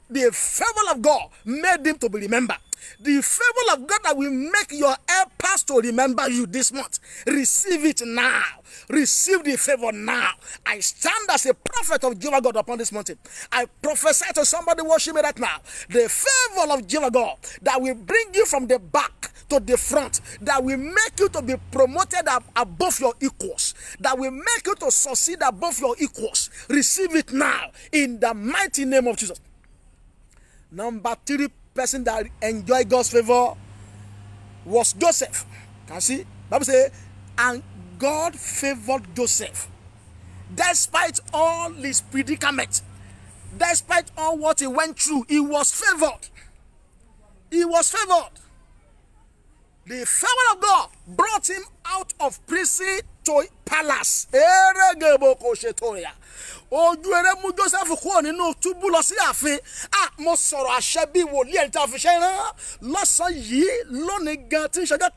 the favor of God made him to be remembered. The favor of God that will make your helpers to remember you this month. Receive it now. Receive the favor now. I stand as a prophet of Jehovah God upon this mountain. I prophesy to somebody watching me right now. The favor of Jehovah God that will bring you from the back to the front, that will make you to be promoted above your equals, that will make you to succeed above your equals. Receive it now in the mighty name of Jesus. Number three person that enjoy God's favor was Joseph. Can see? Bible say, and God favored Joseph. Despite all his predicament, despite all what he went through, he was favored. He was favored. The favor of God brought him out of prison to palace. Ojú eré mú joseph kúrò nínú túbú lọ sí ààfin. A mo sọ̀rọ̀ àṣẹ bíi wòlíì ẹni a fi ṣe rán. Lọ́sàn-án gan ṣọjọ́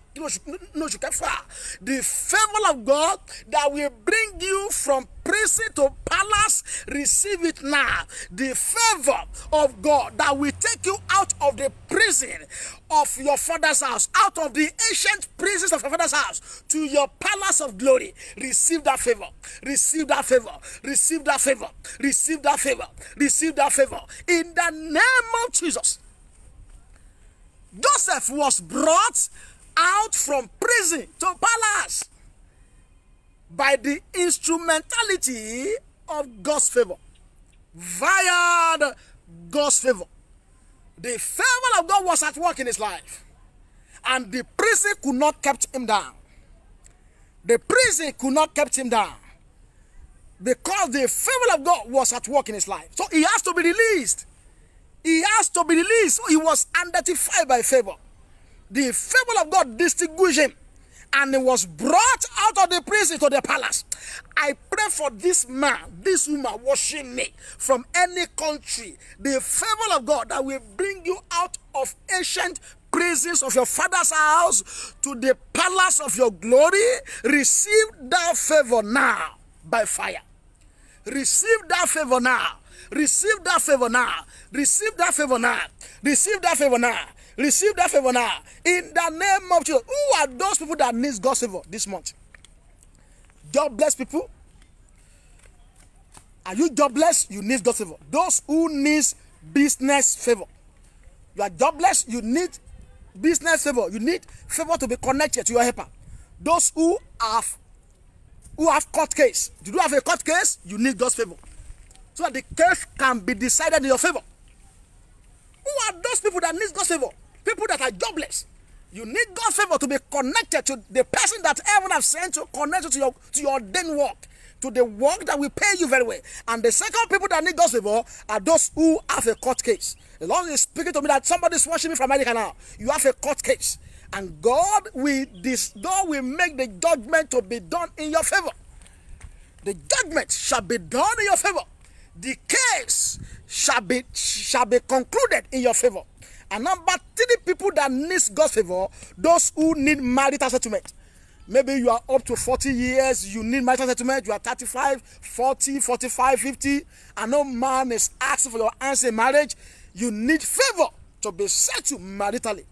the favour of God that will bring you from prison to palace receive it now. The favour of God that will take you out of the prison of your father's house out of the ancient prisons of your father's house to your palace of glory. Receive that favour. Receive that favour. Receive that favour receive that favour receive that favour in the name of Jesus. Joseph was brought out from prison to palace by the instrumentality of God's favor. Via the God's favor. The favor of God was at work in his life, and the prison could not kept him down. The prison could not kept him down because the favor of God was at work in his life. So he has to be released. He has to be released. So he was identified by favor the favor of God distinguished him and he was brought out of the prison to the palace. I pray for this man, this woman watching me from any country, the favor of God that will bring you out of ancient prisons of your father's house to the palace of your glory. Receive that favor now by fire. Receive that favor now. Receive that favor now. Receive that favor now. Receive that favor now. Receive that favor now. In the name of Jesus. Who are those people that needs God's favor this month? Jobless people. Are you jobless? You need God's favor. Those who needs business favor. You are jobless. You need business favor. You need favor to be connected to your helper. Those who have who have court case. Do you have a court case? You need God's favor. So that the case can be decided in your favor. Who are those people that need God's favor? People that are jobless. You need God's favor to be connected to the person that heaven have sent to connect you to your to your ordained work, to the work that will pay you very well. And the second people that need God's favor are those who have a court case. The Lord is speaking to me that somebody is watching me from America now. You have a court case. And God will this God will make the judgment to be done in your favor. The judgment shall be done in your favor. The case shall be shall be concluded in your favor. And number three people that needs God's favor, those who need marital settlement. Maybe you are up to 40 years, you need marital settlement, you are 35, 40, 45, 50, and no man is asking for your answer in marriage. You need favor to be settled maritally.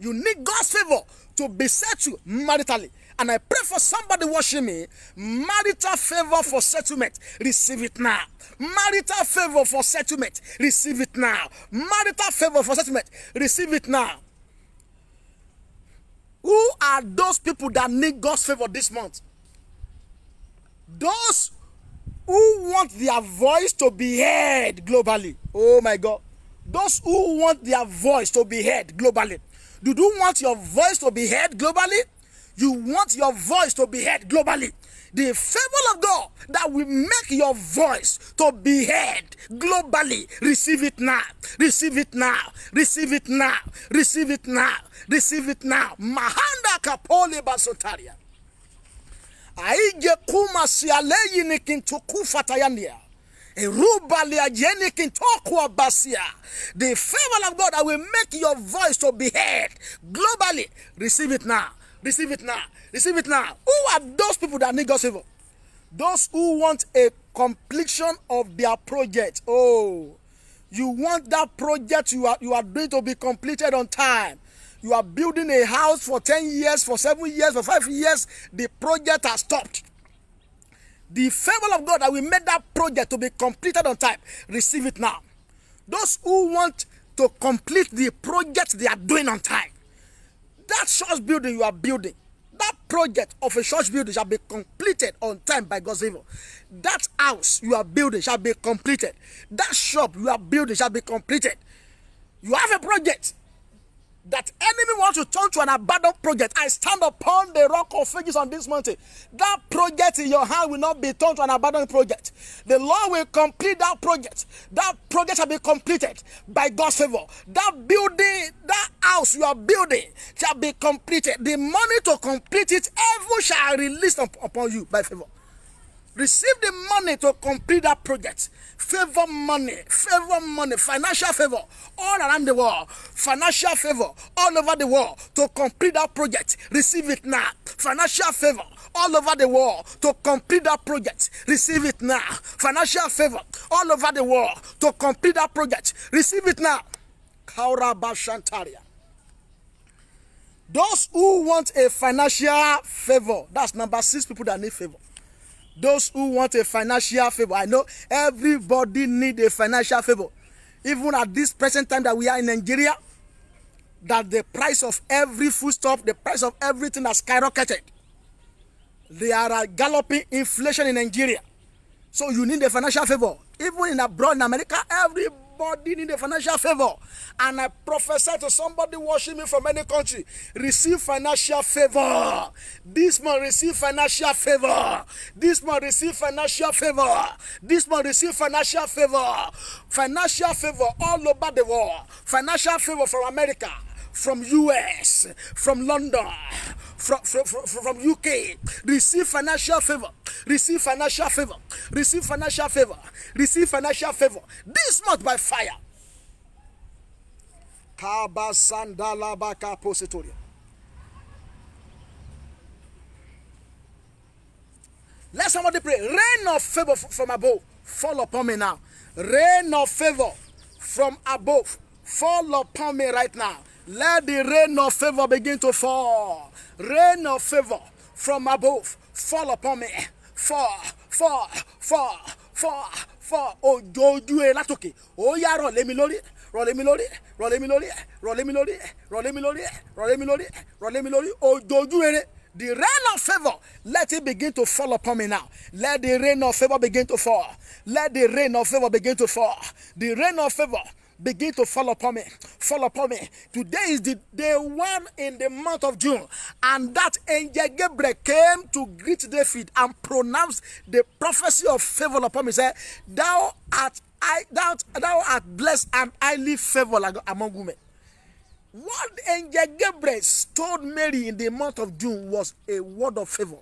You need God's favor to be settled maritally. And I pray for somebody watching me, marital favor for settlement, receive it now. Marital favor for settlement, receive it now. Marital favor for settlement, receive it now. Who are those people that need God's favor this month? Those who want their voice to be heard globally. Oh my God. Those who want their voice to be heard globally. Do you want your voice to be heard globally? You want your voice to be heard globally. The favor of God that will make your voice to be heard globally. Receive it now. Receive it now. Receive it now. Receive it now. Receive it now. Mahanda kapole basotaria. Aije kuma sialeyi ni The favor of God that will make your voice to be heard globally. Receive it now. Receive it now. Receive it now. Who are those people that need God's favor? Those who want a completion of their project. Oh, you want that project you are you are doing to be completed on time. You are building a house for 10 years, for 7 years, for 5 years. The project has stopped. The favor of God that will make that project to be completed on time. Receive it now. Those who want to complete the project they are doing on time that church building you are building, that project of a church building shall be completed on time by God's favor. That house you are building shall be completed. That shop you are building shall be completed. You have a project that enemy wants to turn to an abandoned project. I stand upon the rock of ages on this mountain. That project in your hand will not be turned to an abandoned project. The Lord will complete that project. That project shall be completed by God's favor. That building, that house you are building shall be completed. The money to complete it, heaven shall release up upon you by favor. Receive the money to complete that project. Favor money, favor money, financial favor all around the world. Financial favor all over the world to complete that project. Receive it now. Financial favor all over the world to complete that project. Receive it now. Financial favor all over the world to complete that project. Receive it now. Kaurabashantaria. Those who want a financial favor, that's number six people that need favor. Those who want a financial favor, I know everybody need a financial favor. Even at this present time that we are in Nigeria, that the price of every foodstuff, the price of everything has skyrocketed. There are galloping inflation in Nigeria. So you need a financial favor. Even in abroad in America, everybody need a financial favor. And I prophesy to somebody watching me from any country, receive financial favor. This man receive financial favor. This man receive financial favor. This man receive financial favor. Financial favor all over the world. Financial favor from America from US, from London, from, from, from, UK. Receive financial favor. Receive financial favor. Receive financial favor. Receive financial favor. This month by fire. Kaba sandala baka positoria. Let somebody pray. Rain of favor from above fall upon me now. Rain of favor from above fall upon me right now. Let the rain of favor begin to fall. Rain of favor from above fall upon me. Fall, fall, fall, fall, fall. Òjò ojú ẹ látòkè. Ó yá rọ̀ lé mi lórí. Rọ̀ lé mi lórí. Rọ̀ lé mi lórí. Rọ̀ lé mi lórí. Rọ̀ lé mi lórí. Rọ̀ mi lórí. Rọ̀ mi lórí. Òjò ojú. The rain of favor, let it begin to fall upon me now. Let the rain of favor begin to fall. Let the rain of favor begin to fall. The rain of favor begin to fall upon me. Fall upon me. Today is the day one in the month of June, and that angel Gabriel came to greet David and pronounced the prophecy of favor upon me. Say, Thou art I thou, thou art blessed and highly favored among women. What angel Gabriel told Mary in the month of June was a word of favor.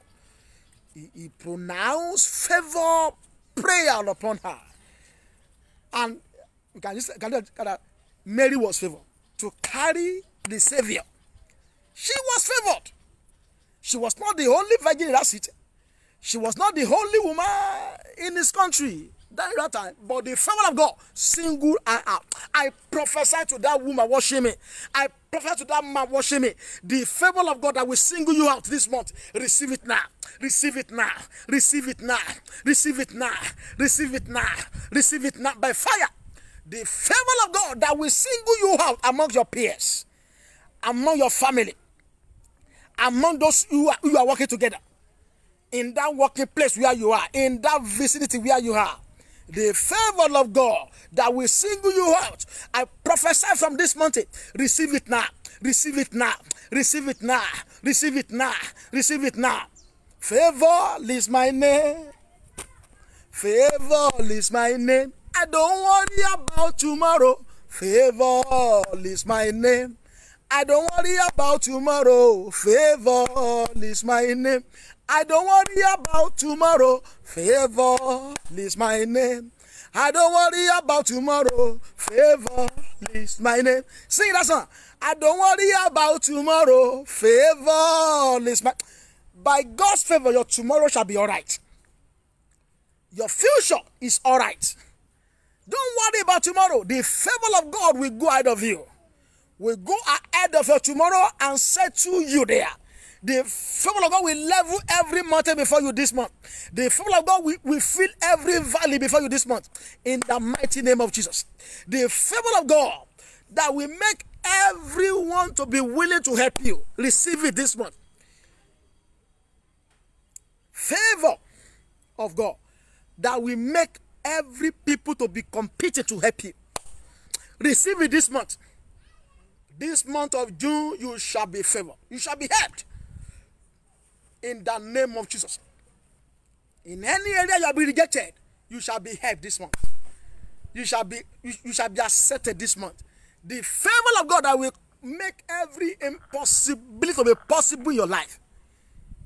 He, he pronounced favor prayer upon her. And say, can can I- Mary was favored to carry the Savior. She was favored. She was not the only virgin in that city. She was not the only woman in this country during that time, but the favor of God singled her out. I prophesy to that woman watching me. I prophesy to that man watching me. The favor of God that will single you out this month. Receive it now. Receive it now. Receive it now. Receive it now. Receive it now. Receive it now by fire. The favor of God that will single you out among your peers, among your family, among those who are, who are working together in that working place where you are, in that vicinity where you are. The favor of God that will single you out. I prophesy from this mountain. Receive it now. Receive it now. Receive it now. Receive it now. Receive it now. Favor is my name. Favor is my name. I don't worry about tomorrow. Favor is my name. I don't worry about tomorrow. Favor is my name. I don't worry about tomorrow. Favor is my name. I don't worry about tomorrow. Favor is my name. Sing that song. I don't worry about tomorrow. Favor is my. By God's favor, your tomorrow shall be all right. Your future is all right. Don't worry about tomorrow. The favor of God will go ahead of you. Will go ahead of your tomorrow and settle you there. The favor of God will level every mountain before you this month. The favor of God will, will fill every valley before you this month. In the mighty name of Jesus. The favor of God that will make everyone to be willing to help you. Receive it this month. Favor of God that will make every people to be competing to help you. Receive it this month. This month of June, you shall be favored. You shall be helped. In the name of Jesus. In any area you have been rejected, you shall be helped this month. You shall be you, you shall be accepted this month. The favor of God that will make every impossibility to be possible in your life.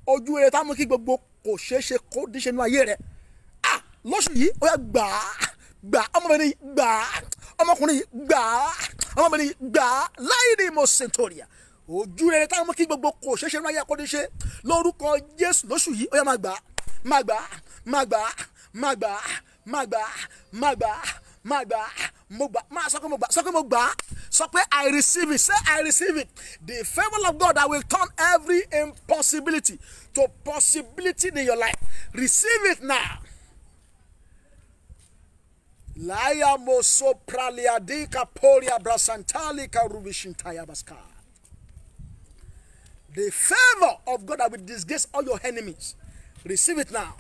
Ojú rẹ̀ táwọn kí gbogbo kò ṣeé ṣe kó díṣe nínú ayé rẹ̀. Lóṣù yìí, ó yẹ gbà á gbà á ọmọbìnrin yìí gbà á ọmọkùnrin yìí gbà á ọmọbìnrin yìí gbà á láì ní mo ṣètòrìà. Ojú rẹ̀ táwọn kí gbogbo kò ṣeé ṣe ayé kó díṣe lórúkọ Jésù lóṣù yìí, ó yẹ máa gbà á máa gbà á máa gbà á máa gbà á máa gbà á máa gbà á máa gbà á mo gbà máa sọ pé mo gbà sọ pé mo gbà á sọ pé I receive it say I receive it the favour of God that will turn every impossibility to possibility in your life receive it now. Laya moso praliadika baska. The favor of God that will disgrace all your enemies. Receive it now.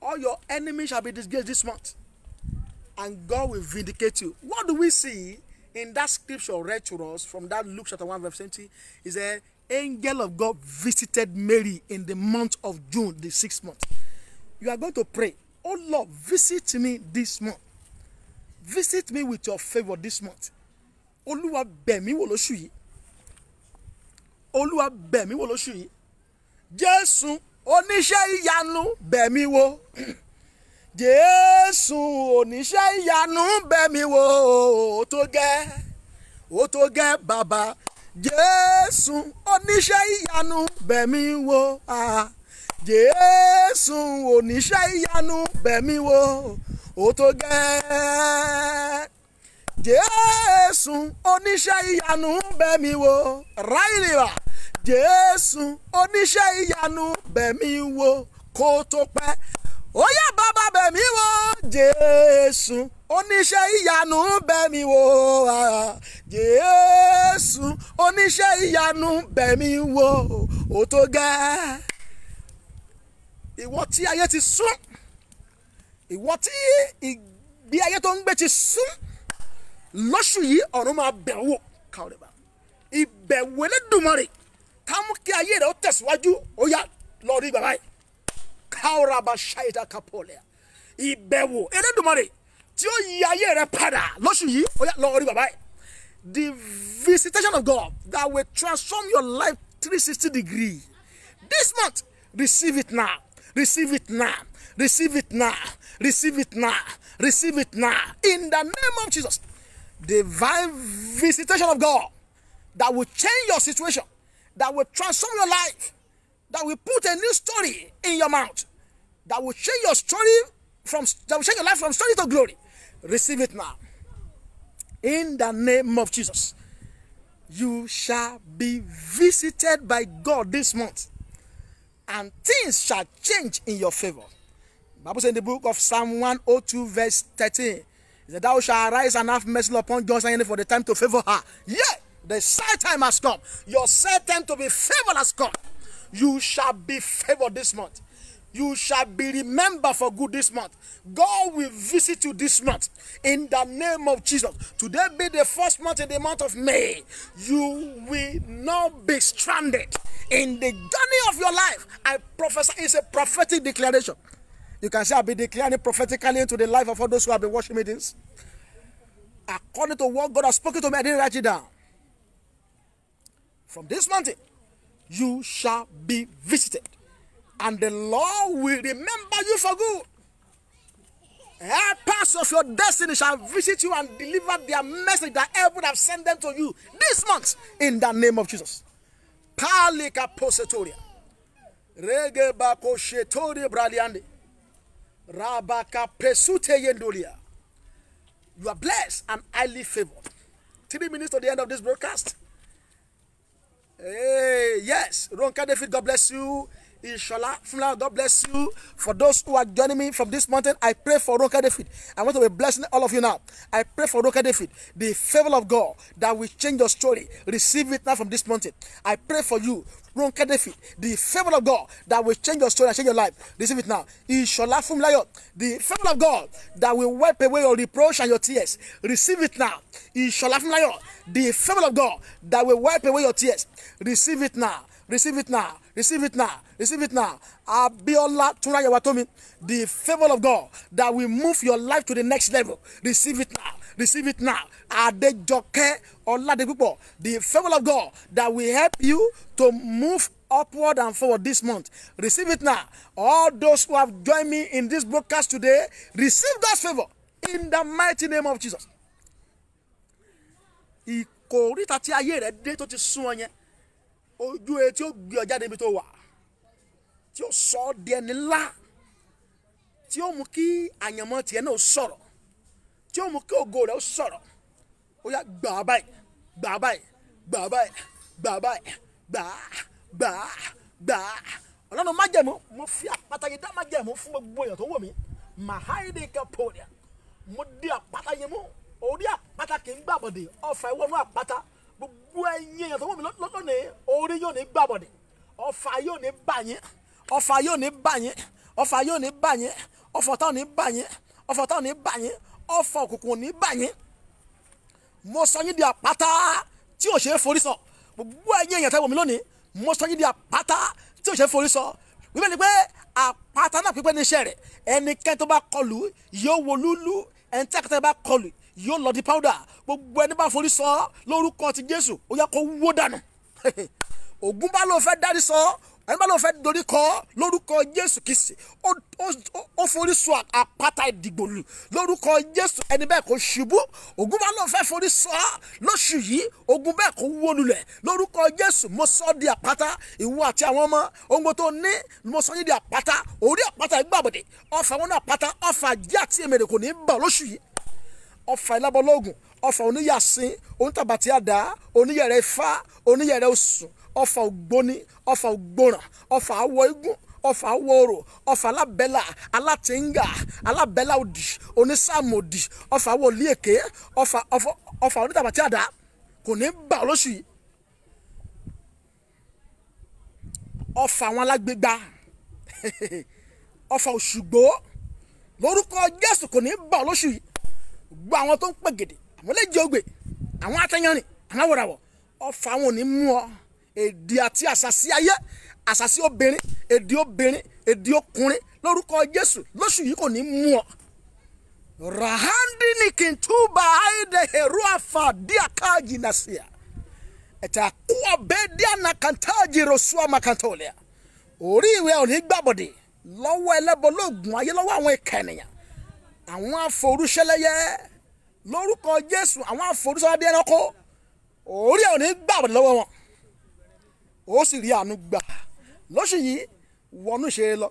All your enemies shall be disgraced this month. And God will vindicate you. What do we see in that scripture read to us from that Luke chapter 1, verse 20? Is a angel of God visited Mary in the month of June, the sixth month. You are going to pray, Oh Lord, visit me this month. Visit me with your favor this month. Olúwa bẹ̀ mí wò lóṣù yìí. Olúwa bẹ̀ mí wò lóṣù yìí. jésù oníṣẹ́ ìyanu bẹ̀mí wo jésù oníṣẹ́ ìyanu bẹ̀mí wo ó tó gẹ́ ó tó gẹ́ bàbá jésù oníṣẹ́ ìyanu bẹ̀mí wo ah. jésù oníṣẹ́ ìyanu bẹ̀mí wo ó tó gẹ́ jésù oníṣẹ́ ìyanu bẹ̀mí wo ráìlìwà jésù oníṣẹ́ ìyanu bẹ̀mí wo kó tó pẹ́ ó yá bàbá bẹ̀mí wo jésù oníṣẹ́ ìyanu bẹ̀mí wo ah, jésù oníṣẹ́ ìyanu bẹ̀mí wo ó tó gẹ́. Ìwọ tí ayé ti sún ìwọ tí ìgbé ayé tó ń gbé ti sún lọ́sù yìí ọ̀run máa bẹ̀ wò. Ìbẹ̀wò Elédùmarè ká mú kí ayé rẹ̀ ó tẹ̀síwájú. Ó yá lọ rí bàbá yìí. Káwọn rà bá kápọ̀lẹ̀ ìbẹ̀wò Elédùmarè tí ó yí ayé rẹ̀ padà lọ́sù yìí ó yá lọ rí bàbá yìí. The visitation of God that will transform your life 360 degree this month receive it now. Receive it now. Receive it now. Receive it now. Receive it now. In the name of Jesus divine visitation of God that will change your situation, that will transform your life, that will put a new story in your mouth, that will change your story from that will change your life from story to glory. Receive it now. In the name of Jesus. You shall be visited by God this month, and things shall change in your favor. Bible says in the book of Psalm 102, verse 13. He said, Thou shalt arise and have mercy upon Johnson for the time to favor her. Yeah, the set time has come. Your set time to be favored has come. You shall be favored this month. You shall be remembered for good this month. God will visit you this month in the name of Jesus. Today be the first month in the month of May. You will not be stranded in the journey of your life. I prophesy, it's a prophetic declaration. You can say, I'll be declaring prophetically into the life of all those who have been watching meetings. According to what God has spoken to me, I didn't write it down. From this mountain, you shall be visited, and the Lord will remember you for good. Helpers of your destiny shall visit you and deliver their message that heaven have sent them to you this month in the name of Jesus. Palika posetoria. Rege bako shetori. Rabaka presute yendolia. You are blessed and highly favored. Three minutes to the end of this broadcast. Hey, yes, Ronke David, God bless you. Inshallah, God bless you. For those who are joining me from this mountain, I pray for Ronke David. I want to be blessing all of you now. I pray for Ronke David, the favor of God that will change your story. Receive it now from this mountain. I pray for you, Ronka David, the favor of God that will change your story and change your life. Receive it now. Inshallah, Funla, the favor of God that will wipe away your reproach and your tears. Receive it now. Inshallah, Funla, the favor of God that will wipe away your tears. Receive it now. Receive it now. Receive it now. Receive it now. Abiola Tunayawatomi, the favor of God that will move your life to the next level. Receive it now. Receive it now. Adejoke Oladepupo, the favor of God that will help you to move upward and forward this month. Receive it now. All those who have joined me in this broadcast today, receive God's favor in the mighty name of Jesus. Ìkòríta tí ayé rẹ̀ dé tó ti sún ọ yẹn ojú ẹ tí ó gbé ọ jáde níbi tó wà tí ó sọ ọ́ di ẹni ńlá tí ó mú kí àyànmọ́ tiẹ̀ náà sọ̀rọ̀ tí ó mú kí ògo rẹ̀ ó sọ̀rọ̀. Ó yá gbà á báyìí gbà á báyìí gbà á báyìí gbà á báyìí gbà á gbà á gbà á. Ọlọ́run májẹ̀mú mo fi àpáta yìí dá májẹ̀mú fún gbogbo èèyàn tó wò mí. Màháìdì kẹpọ̀lẹ̀ mo di àpáta yìí mú. Orí àpáta kì í gbàbọ̀dẹ̀ ọ̀fà ìwọ́nú àpáta. Gbogbo ẹyin èèyàn tó wọ̀ mí lónìí orí yóò ní gbàbọ̀dẹ̀ ọ̀fà yóò ní bà yín ọ̀fà yóò ní bà yín ọ̀fà yóò ní bà yín ọ̀fà táwọn ní bà yín ọ̀fà táwọn ní bà yín ọ̀fà òkùnkùn ní bà yín. Mo sọ yín di àpáta tí ò ṣe é forí sọ. Gbogbo ẹyin èèyàn tó wọ̀ mí lónìí mo sọ yín di àpáta tí ò ṣe é forí sọ. Wípé ni pé àpáta náà pípẹ́ ní iṣẹ́ rẹ̀. Ẹnikẹ́ni tó bá kọlù yóò wo lúlú ẹni tí akẹ́tẹ́ bá kọlù yóò lọ di powder. Gbogbo ẹni bá forí sọ lórúkọ ti jésù ó yẹ kó wó dànù. Ògún bá lóun fẹ́ dárí sọ ẹni bá lóun fẹ́ dorí kọ lórúkọ jésù kìsì ó forí sọ àpáta ìdìgbòlù lórúkọ jésù. Ẹni bẹ́ẹ̀ kò ṣubú. Ogun bá lóun fẹ́ forí sọ lóṣù yìí ogun bẹ́ẹ̀ kò wó lulẹ̀ lórúkọ jésù. Mo sọ di àpáta ìwọ àti àwọn ọmọ ohun tó ní mo sọ yín di àpáta orí àpáta ìgbàbọ̀dẹ̀ ọfà wọn náà àpáta ọfà jẹ́ àti èmèrè kò ní bà lóṣù yìí. Ọfà ìlábọ̀lógún ọfà oníyàsín onítàbàtì àdá oníyẹrẹ ifá oníyẹrẹ osùn ọfà ògbóni ọfà ògbóràn ọfà awọ igun ọfà awọ orò ọfà alábẹ́là alátẹ̀ngà alábẹ́là òdì onísàmòdì ọfà awọ olíèké ọfà ọfà onítàbàtì àdá kò ní bà lóṣù yìí. Ọfà àwọn alágbègbà ọfà òṣùgbó lórúkọ jésù kò ní bà lóṣù yìí. Gbọ́ àwọn tó ń pè gèdè àwọn eléjì ogbè àwọn atẹyanrìn àwọn awòràwọ̀ ọfà àwọn ò ní mú ọ èdè àti àṣàṣì ayé àṣàṣì obìnrin èdè obìnrin èdè ọkùnrin lórúkọ jésù. Lóṣù yìí kò ní mú ọ. rahandi ni kintuba aide heru afa diakaji nasia ẹ̀tẹ̀ àkúwà bẹ́ẹ̀ díà na kantaji rosua makantolia orí ìwé òní gbàbọ̀dẹ̀ lọ́wọ́ ẹlẹ́bọ lóògùn ayé lọ́wọ́ àwọn ìkànnìyàn. Àwọn aforúṣẹlẹyẹ lórúkọ jésù àwọn aforúṣẹlẹyẹ ẹranko orí ẹ̀ ò ní gbà lọ́wọ́ wọn ó sì rí àánú gbà. Lóṣù yìí wọnú ṣe é lọ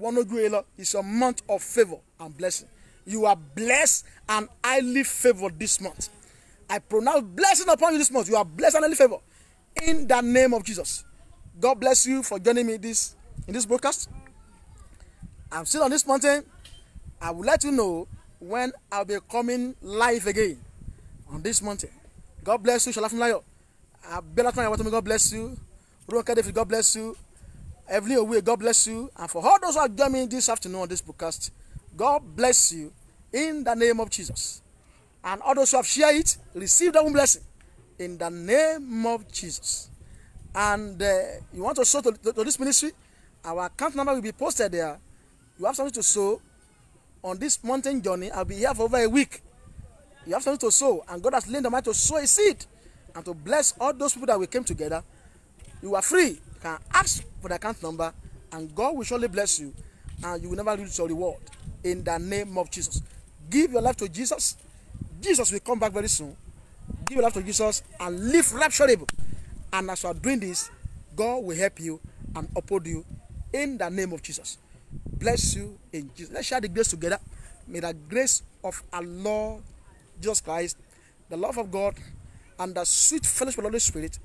wọnú ojú ẹ lọ. It's a month of favour and blessing. You are blessed and highly favoured this month. I pronounce blessing upon you this month. You are blessed and highly favoured in the name of Jesus. God bless you for joining me this in this broadcast. I'm still on this mountain. I will let you know when I'll be coming live again on this mountain. God bless you, Shalafim Layo. Abela Tanya God bless you. Ronke David, God bless you. Evelyn Owe, God bless you. And for all those who are joining this afternoon on this podcast, God bless you in the name of Jesus. And all those who have shared it, receive one blessing in the name of Jesus. And uh, you want to sow to, to, to this ministry, our account number will be posted there. You have something to sow on this mountain journey. I'll be here for over a week. You have something to sow, and God has laid the mind to sow a seed and to bless all those people that we came together. You are free. You can ask for the account number, and God will surely bless you, and you will never lose your reward. In the name of Jesus. Give your life to Jesus. Jesus will come back very soon. Give your life to Jesus and live rapturable. And as you are doing this, God will help you and uphold you in the name of Jesus bless you in Jesus. Let's share the grace together. May the grace of our Lord Jesus Christ, the love of God, and the sweet fellowship of the Holy Spirit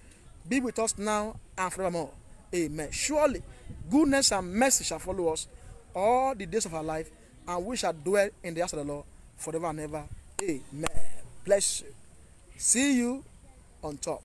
be with us now and forevermore. Amen. Surely, goodness and mercy shall follow us all the days of our life, and we shall dwell in the house of the Lord forever and ever. Amen. Bless you. See you on top.